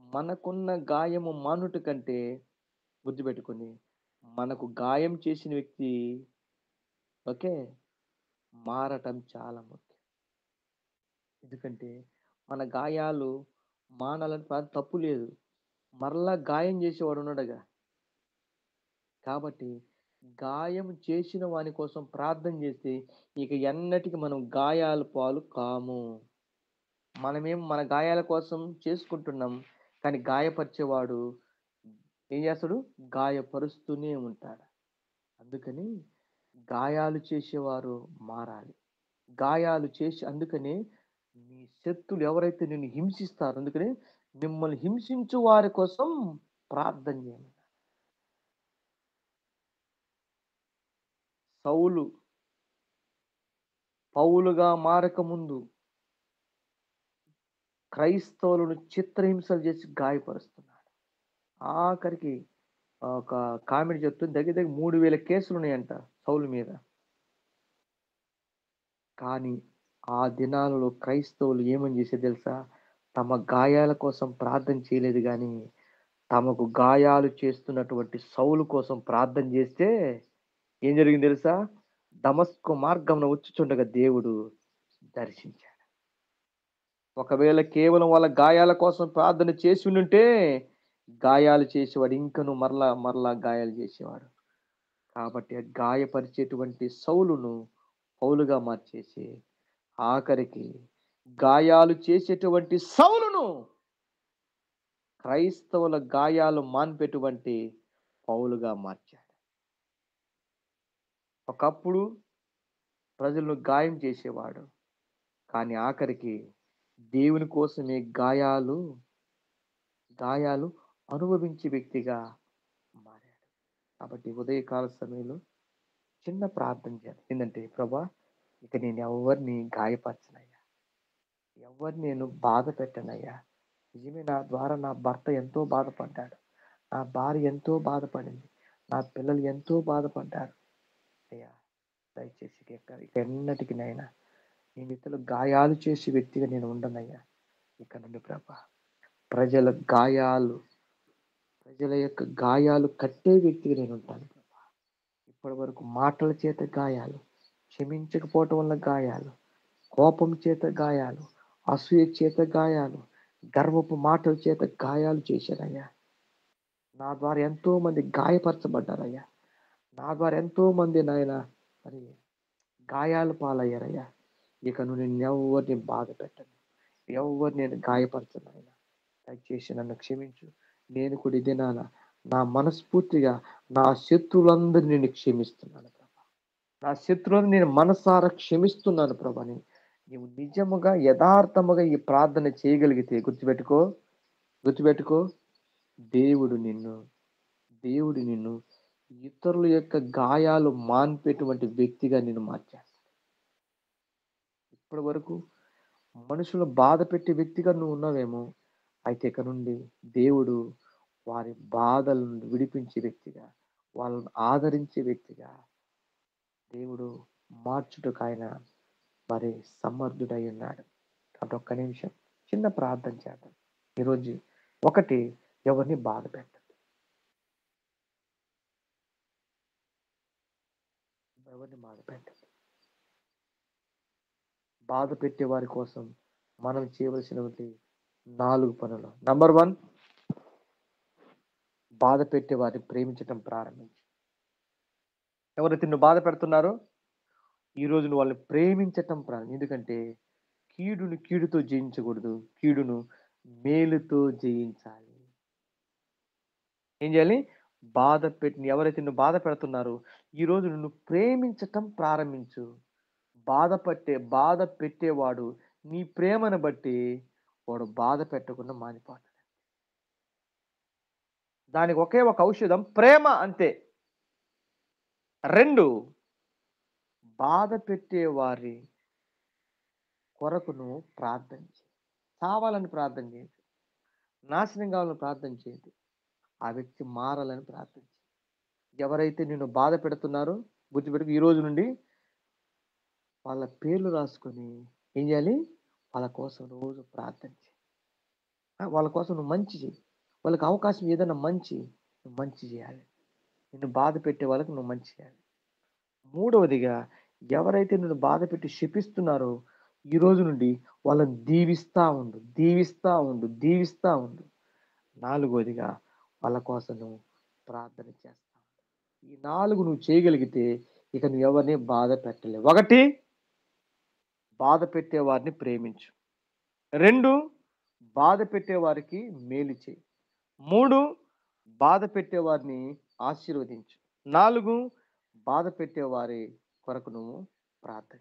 మనకున్న గాయము మానుట కంటే గుర్తుపెట్టుకుని మనకు గాయం చేసిన వ్యక్తి ఓకే? మారటం చాలా ముఖ్యం. ఎందుకంటే మన గాయాలు మానాలని తప్పు లేదు. మరలా గాయం చేసేవాడు ఉన్నాడుగా కాబట్టి గాయం చేసిన వాని కోసం ప్రార్థన చేస్తే ఇక ఎన్నటికి మనం గాయాల పాలు కాము. మనమేం మన గాయాల కోసం చేసుకుంటున్నాం కానీ గాయపరిచేవాడు ఏం చేస్తాడు? గాయపరుస్తూనే ఉంటాడు. అందుకని గాయాలు చేసేవారు మారాలి. గాయాలు చేసి అందుకనే మీ శత్రులు ఎవరైతే నిన్ను హింసిస్తారో అందుకని మిమ్మల్ని హింసించు వారి కోసం ప్రార్థన చేయండి. సౌలు పౌలుగా మారకముందు క్రైస్తవులను చిత్రహింసలు చేసి గాయపరుస్తున్నాడు. ఆఖరికి ఒక కామెడీ చెప్తుంది దగ్గర దగ్గర మూడు వేల కేసులు ఉన్నాయంట సౌలు మీద. కానీ ఆ దినాలలో క్రైస్తవులు ఏమని చేసే తెలుసా? తమ గాయాల కోసం ప్రార్థన చేయలేదు కానీ తమకు గాయాలు చేస్తున్నటువంటి సౌలు కోసం ప్రార్థన చేస్తే ఏం జరిగింది తెలుసా? దమస్కు మార్గంలో వచ్చుచుండగా దేవుడు దర్శించాడు. ఒకవేళ కేవలం వాళ్ళ గాయాల కోసం ప్రార్థన చేసి ఉంటే గాయాలు చేసేవాడు ఇంకను మరలా మరలా గాయాలు చేసేవాడు. కాబట్టి ఆ గాయపరిచేటువంటి సౌలును పౌలుగా మార్చేసి ఆఖరికి గాయాలు చేసేటువంటి సౌలును క్రైస్తవుల గాయాలు మాన్పేటువంటి పౌలుగా మార్చాడు. ఒకప్పుడు ప్రజలను గాయం చేసేవాడు. కానీ ఆఖరికి దేవుని కోసమే గాయాలు గాయాలు అనుభవించే వ్యక్తిగా మారాడు. కాబట్టి ఉదయకాల సమయంలో చిన్న ప్రార్థన చేయాలి. ఏంటంటే ప్రభా ఇక నేను ఎవరిని గాయపరచనయ్యా? ఎవరిని నేను బాధ పెట్టనయ్యా? నిజమే నా ద్వారా నా భర్త ఎంతో బాధపడ్డాడు. నా భార్య ఎంతో బాధపడింది. నా పిల్లలు ఎంతో బాధపడ్డారు. దయచేసి ఇక ఎన్నటికి నైనా నేను ఇతరులు గాయాలు చేసే వ్యక్తిగా నేను ఉండనయ్యా. ఇక నుండి ప్రభా ప్రజల గాయాలు ప్రజల యొక్క గాయాలు కట్టే వ్యక్తిగా నేను ఉంటాను ప్రభా. ఇప్పటి వరకు మాటల చేత గాయాలు క్షమించకపోవటం వల్ల గాయాలు కోపం చేత గాయాలు అసూయ చేత గాయాలు గర్వపు మాటల చేత గాయాలు చేశానయ్యా. నా ద్వారా ఎంతో మంది గాయపరచబడ్డారయ్యా. నా ద్వారా ఎంతో మంది నాయన మరి గాయాలు పాలయ్యారయ్యా. ఇక నువ్వు నేను ఎవరిని బాధ పెట్టను. ఎవరు నేను గాయపరచను ఆయన దయచేసి నన్ను క్షమించు. నేను కూడా ఇదే నాన్న. నా మనస్ఫూర్తిగా నా శత్రువులందరినీ నేను క్షమిస్తున్నాను ప్రభా. నా శత్రువులను నేను మనసారా క్షమిస్తున్నాను ప్రభాని నేను నీవు నిజముగా యథార్థముగా ఈ ప్రార్థన చేయగలిగితే గుర్తుపెట్టుకో. గుర్తుపెట్టుకో. దేవుడు నిన్ను దేవుడు నిన్ను ఇతరుల యొక్క గాయాలు మాన్పేటువంటి వ్యక్తిగా నేను మార్చేస్తాను ఇప్పటి వరకు మనుషులు బాధ పెట్టే వ్యక్తిగా నువ్వు ఉన్నావేమో అయితే ఇక నుండి దేవుడు వారి బాధలను విడిపించే వ్యక్తిగా వాళ్ళను ఆదరించే వ్యక్తిగా దేవుడు మార్చుటకు ఆయన మరి సమర్థుడై ఉన్నాడు. కాబట్టి ఒక్క నిమిషం చిన్న ప్రార్థన చేద్దాం. ఈరోజు ఒకటి ఎవరిని బాధ పెట్ట ఎవరిని బాధ బాధ పెట్టే వారి కోసం మనం చేయవలసినటువంటి నాలుగు పనులు. నంబర్ వన్ బాధ పెట్టే వారిని ప్రేమించటం ప్రారంభించు. ఎవరైతే నువ్వు బాధ పెడుతున్నారో ఈ నువ్వు వాళ్ళని ప్రేమించటం ప్రారంభం ఎందుకంటే కీడును కీడుతో జయించకూడదు. కీడును మేలుతో జయించాలి. ఏం చేయాలి? బాధ పెట్టి ఎవరైతే నువ్వు బాధ పెడుతున్నారో ఈ రోజు నువ్వు ప్రేమించటం ప్రారంభించు. బాధపట్టే బాధ పెట్టేవాడు నీ ప్రేమను బట్టి వాడు బాధ పెట్టకుండా మానిపోతాడు. దానికి ఒకే ఒక ఔషధం ప్రేమ అంతే. రెండు బాధ పెట్టే వారి కొరకును ప్రార్థన చేయి. చావాలని ప్రార్థన చేయదు నాశనం కావాలని ప్రార్థన చేయదు ఆ వ్యక్తి మారాలని ప్రార్థన ఎవరైతే నిన్ను బాధ పెడుతున్నారో గుర్తుపెట్టుకు ఈ రోజు నుండి వాళ్ళ పేర్లు రాసుకొని ఏం చేయాలి? వాళ్ళ కోసం రోజు ప్రార్థన చేయి. వాళ్ళ కోసం నువ్వు మంచి చేయి వాళ్ళకి అవకాశం ఏదైనా మంచి నువ్వు మంచి చేయాలి. నిన్ను బాధ పెట్టే వాళ్ళకి నువ్వు మంచి చేయాలి. మూడవదిగా ఎవరైతే నిన్ను బాధ పెట్టి శపిస్తున్నారో ఈ రోజు నుండి వాళ్ళని దీవిస్తా ఉండు దీవిస్తా ఉండు దీవిస్తా ఉండు. నాలుగవదిగా వాళ్ళ కోసం నువ్వు ప్రార్థన చేస్తా. ఈ నాలుగు నువ్వు చేయగలిగితే ఇక నువ్వు ఎవరిని బాధ పెట్టలేవు. ఒకటి బాధ పెట్టేవారిని ప్రేమించు. రెండు బాధ పెట్టే వారికి మేలు చేయి. మూడు బాధ పెట్టే వారిని ఆశీర్వదించు. నాలుగు బాధ పెట్టేవారి కొరకు నువ్వు ప్రార్థన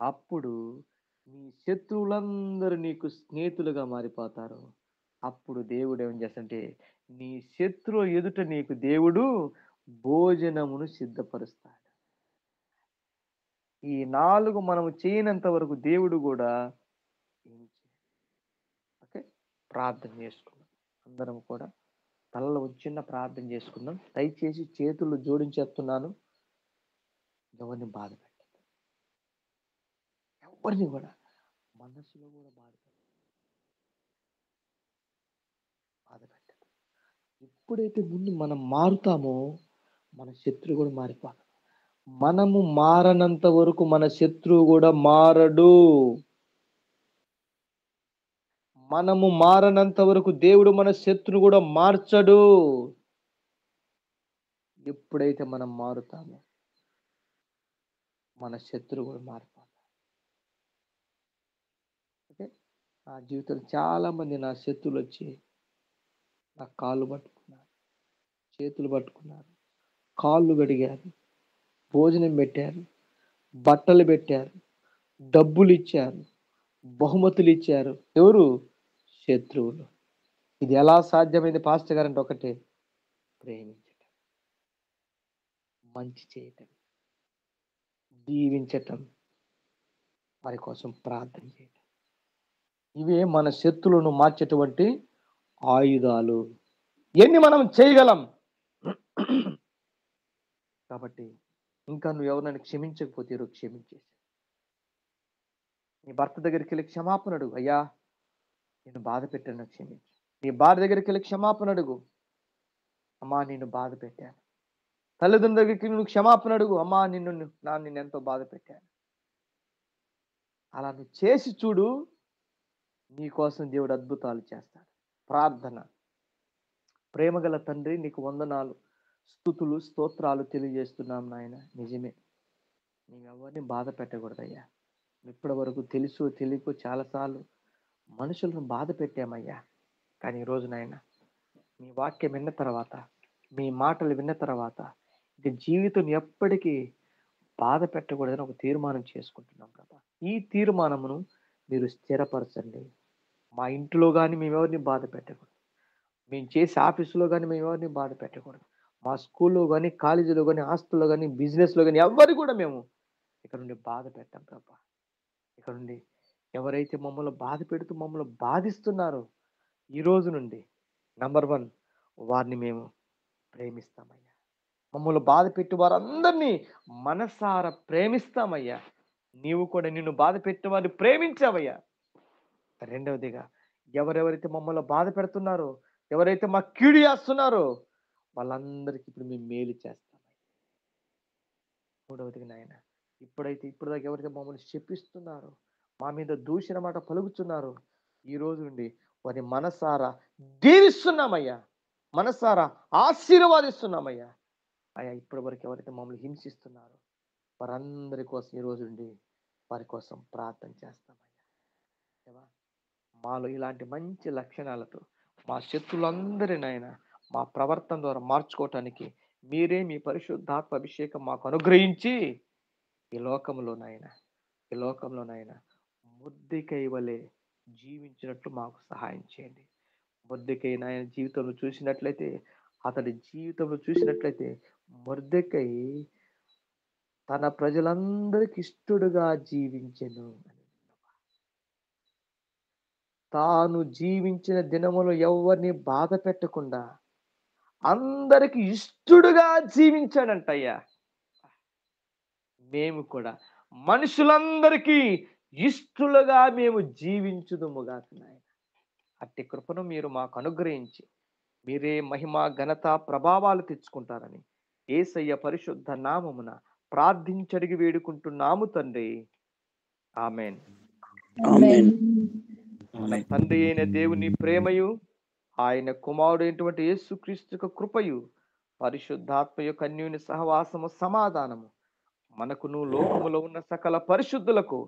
అప్పుడు నీ శత్రువులందరూ నీకు స్నేహితులుగా మారిపోతారు. అప్పుడు దేవుడు ఏం చేస్తుంటే నీ శత్రువు ఎదుట నీకు దేవుడు భోజనమును సిద్ధపరుస్తాడు. ఈ నాలుగు మనము చేయనంత వరకు దేవుడు కూడా ఓకే? ప్రార్థన చేసుకుందాం. అందరం కూడా తలలో చిన్న ప్రార్థన చేసుకుందాం. దయచేసి చేతులు జోడించేస్తున్నాను. ఎవరిని బాధ పెట్టదు ఎవరిని కూడా మనసులో కూడా బాధ బాధ పెట్టదు ఎప్పుడైతే ముందు మనం మారుతామో మన శత్రువు కూడా మారిపోతాడు మనము మారనంత వరకు మన శత్రువు కూడా మారడు. మనము మారనంత వరకు దేవుడు మన శత్రువు కూడా మార్చడు. ఎప్పుడైతే మనం మారుతామో మన శత్రువు కూడా మారిపోతాడు ఓకే? నా జీవితంలో చాలా మంది నా శత్రువులు వచ్చి నా కాళ్ళు పట్టుకు చేతులు పట్టుకున్నారు. కాళ్ళు కడిగారు. భోజనం పెట్టారు. బట్టలు పెట్టారు. డబ్బులు ఇచ్చారు. బహుమతులు ఇచ్చారు. ఎవరు? శత్రువులు. ఇది ఎలా సాధ్యమైంది పాస్టర్ గారు అంటే ఒకటే. ప్రేమించటం. మంచి చేయటం. దీవించటం. వారి కోసం ప్రార్థన చేయటం. ఇవే మన శత్రువులను మార్చేటువంటి ఆయుధాలు. ఎన్ని మనం చేయగలం? కాబట్టి ఇంకా నువ్వు ఎవరినైనా క్షమించకపోతే ఈరోజు క్షమించేసి. నీ భర్త దగ్గరికి వెళ్ళి క్షమాపణ అడుగు అయ్యా నేను బాధ పెట్టాను క్షమించు. నీ భార్య దగ్గరికి వెళ్ళి క్షమాపణ అడుగు అమ్మా నిన్ను బాధ పెట్టాను. తల్లిదండ్రుల దగ్గరికి నువ్వు క్షమాపణ అడుగు అమ్మా నిన్ను నా నిన్ను ఎంతో బాధ పెట్టాను. అలా నువ్వు చేసి చూడు నీకోసం దేవుడు అద్భుతాలు చేస్తాడు. ప్రార్థన. ప్రేమగల తండ్రి నీకు వందనాలు. స్థుతులు స్తోత్రాలు తెలియజేస్తున్నాం నాయన. నిజమే. నీవెవరిని ఎవరిని బాధ పెట్టకూడదయ్యా. ఇప్పటి వరకు తెలుసు తెలియకు చాలాసార్లు మనుషులను బాధ పెట్టామయ్యా. కానీ ఈరోజు నాయన మీ వాక్యం విన్న తర్వాత మీ మాటలు విన్న తర్వాత ఇక జీవితం ఎప్పటికీ బాధ పెట్టకూడదని ఒక తీర్మానం చేసుకుంటున్నాం కదా ఈ తీర్మానమును మీరు స్థిరపరచండి. మా ఇంట్లో కానీ మేము ఎవరిని బాధ పెట్టకూడదు. మేము చేసే ఆఫీసులో కానీ మేము ఎవరిని బాధ పెట్టకూడదు. మా స్కూల్లో కానీ కాలేజీలో కానీ హాస్టల్లో కానీ బిజినెస్లో కానీ ఎవరు కూడా మేము ఇక్కడ నుండి బాధ పెట్టాం ప్రభా. ఇక్కడ నుండి ఎవరైతే మమ్మల్ని బాధ పెడుతూ మమ్మల్ని బాధిస్తున్నారో ఈ రోజు నుండి నంబర్ వన్ వారిని మేము ప్రేమిస్తామయ్యా. మమ్మల్ని బాధ పెట్టి వారందరినీ మనసార ప్రేమిస్తామయ్యా. నీవు కూడా నిన్ను బాధ పెట్టి వారిని ప్రేమించావయ్యా. రెండవదిగా ఎవరెవరైతే మమ్మల్ని బాధ పెడుతున్నారో ఎవరైతే మా కీడు చేస్తున్నారో వాళ్ళందరికీ ఇప్పుడు మేము మేలు చేస్తామయ్యా మూడవదిగా నాయన ఇప్పుడైతే ఇప్పుడు దాకా ఎవరైతే మమ్మల్ని చెప్పిస్తున్నారో మా మీద దూషణ మాట పలుకుతున్నారో ఈ రోజు నుండి వారి మనసారా దీవిస్తున్నామయ్యా. మనసారా ఆశీర్వాదిస్తున్నామయ్యా. అయ్యా ఇప్పటి వరకు ఎవరైతే మమ్మల్ని హింసిస్తున్నారో వారందరి కోసం ఈ రోజు నుండి వారి కోసం ప్రార్థన చేస్తామయ్యా. మాలో ఇలాంటి మంచి లక్షణాలతో మా శత్రులందరినైనా మా ప్రవర్తన ద్వారా మార్చుకోవటానికి మీరే మీ పరిశుద్ధాత్మ అభిషేకం మాకు అనుగ్రహించి ఈ లోకంలోనైనా ఈ లోకంలోనైనా ముద్దికై వలె జీవించినట్లు మాకు సహాయం చేయండి. ముద్దికై నాయన జీవితంలో చూసినట్లయితే అతడి జీవితంలో చూసినట్లయితే ముద్దకై తన ప్రజలందరికి ఇష్టడుగా జీవించను. తాను జీవించిన దినములో ఎవరిని బాధ పెట్టకుండా అందరికి ఇష్టడుగా జీవించాడంటయ్యా. మేము కూడా మనుషులందరికీ ఇష్టలుగా మేము జీవించుదుముగా నాయన. అట్టి కృపను మీరు మాకు అనుగ్రహించి మీరే మహిమ ఘనత ప్రభావాలు తెచ్చుకుంటారని ఏసయ్య పరిశుద్ధ నామమున ప్రార్థించడిగి వేడుకుంటున్నాము తండ్రి. ఆమెన్. మన తండ్రి అయిన దేవుని ప్రేమయు ఆయన కుమారుడైనటువంటి యేసుక్రీస్తు యొక్క కృపయు పరిశుద్ధాత్మ యొక్క అన్యోన్య సహవాసము సమాధానము. మనకును లోకములో ఉన్న సకల పరిశుద్ధులకు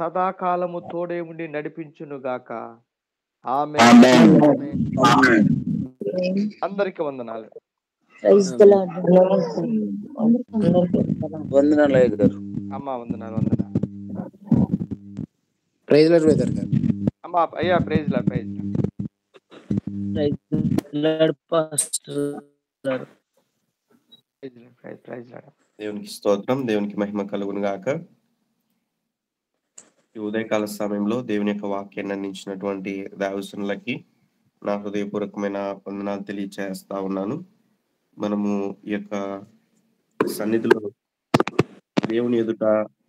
సదాకాలము తోడే ఉండి నడిపించునుగాక ఆమె అందరికి వందనాలు. అమ్మ వందనాలు వందనాలు.
ప్రైజ్
అమ్మ అయ్యా ప్రైజ్ లా ప్రైజ్ లా.
దేవునికి స్తోత్రం దేవునికి మహిమ కలుగును గాక. ఈ ఉదయకాల సమయంలో దేవుని యొక్క వాక్యాన్ని అందించినటువంటి దావసునులకి నా హృదయపూర్వకమైన వందనాలు తెలియచేస్తా ఉన్నాను. మనము ఈ యొక్క సన్నిధిలో దేవుని ఎదుట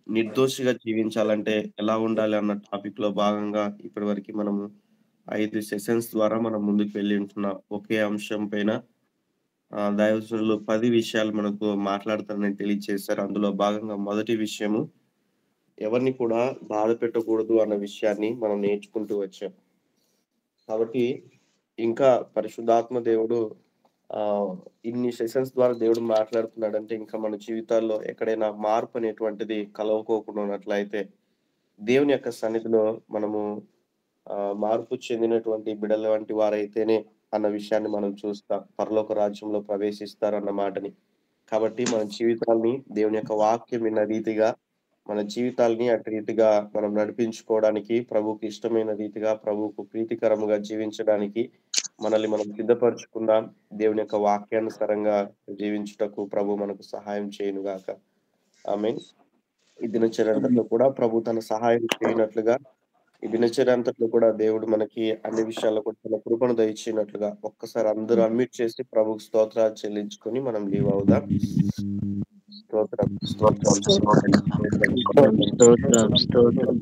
నిర్దోషిగా జీవించాలంటే ఎలా ఉండాలి అన్న టాపిక్లో భాగంగా ఇప్పటి వరకు మనము ఐదు సెషన్స్ ద్వారా మనం ముందుకు వెళ్ళి ఉంటున్న ఒకే అంశం పైన దైవసులు పది విషయాలు మనకు మాట్లాడతారని తెలియజేశారు అందులో భాగంగా మొదటి విషయము ఎవరిని కూడా బాధ పెట్టకూడదు అన్న విషయాన్ని మనం నేర్చుకుంటూ వచ్చాం. కాబట్టి ఇంకా పరిశుద్ధాత్మ దేవుడు ఆ ఇన్ని సెషన్స్ ద్వారా దేవుడు మాట్లాడుతున్నాడంటే ఇంకా మన జీవితాల్లో ఎక్కడైనా మార్పు అనేటువంటిది కలవకోకుండా ఉన్నట్లయితే దేవుని యొక్క సన్నిధిలో మనము మార్పు చెందినటువంటి బిడల వంటి వారైతేనే అన్న విషయాన్ని మనం చూస్తాం పరలోక రాజ్యంలో ప్రవేశిస్తారన్న మాటని. కాబట్టి మన జీవితాల్ని దేవుని యొక్క వాక్యం విన్న రీతిగా మన జీవితాల్ని అటు రీతిగా మనం నడిపించుకోవడానికి ప్రభుకి ఇష్టమైన రీతిగా ప్రభుకు ప్రీతికరముగా జీవించడానికి మనల్ని మనం సిద్ధపరచుకుందాం. దేవుని యొక్క వాక్యానుసారంగా జీవించుటకు ప్రభు మనకు సహాయం చేయను గాక మీన్ ఈ దినచర్యలో కూడా ప్రభు తన సహాయం చేయనట్లుగా ఈ దినచర్య అంతట్లో కూడా దేవుడు మనకి అన్ని విషయాల్లో కూడా తన కృపను దయచినట్లుగా ఒక్కసారి అందరూ అన్మ్యూట్ చేసి ప్రభుకు స్తోత్రాలు చెల్లించుకొని మనం లీవ్ అవుదాం. స్తోత్రం స్తోత్రం స్తోత్రం.
స్తోత్రం స్తోత్రం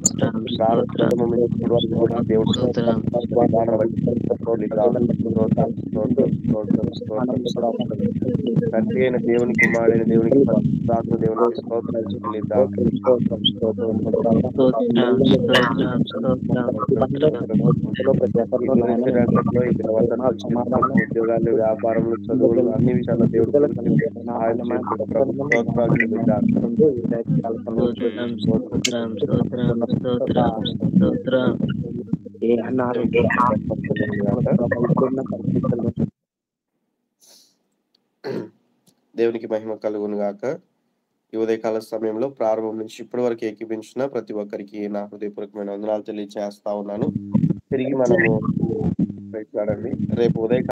స్తోత్రం
ప్రారంభంలో ఇప్పటి వరకు కూడా దేవుడు
స్తోత్రం
వాగ్దానం బట్టి స్తోత్రం, స్తోత్రం, స్తోత్రం, స్తోత్రం, స్తోత్రం, స్తోత్రం. తండ్రి అయిన దేవుని కుమారుడైన దేవునికి దేవునికి స్తోత్రాలు చెల్లిద్దాం.
స్తోత్రం స్తోత్రం
ఉద్యోగాలు వ్యాపారములు చదువులు అన్ని విషయాల్లో దేవుడు సహాయం
ఏ అనారోగ్య
దేవునికి మహిమ కలుగును గాక. ఈ ఉదయకాల సమయంలో ప్రారంభం నుంచి ఇప్పటి వరకు ఏకీపించిన ప్రతి ఒక్కరికి నా హృదయపూర్వకమైన వందనాలు తెలియజేస్తా ఉన్నాను. తిరిగి మనము రేపు ఉదయకాల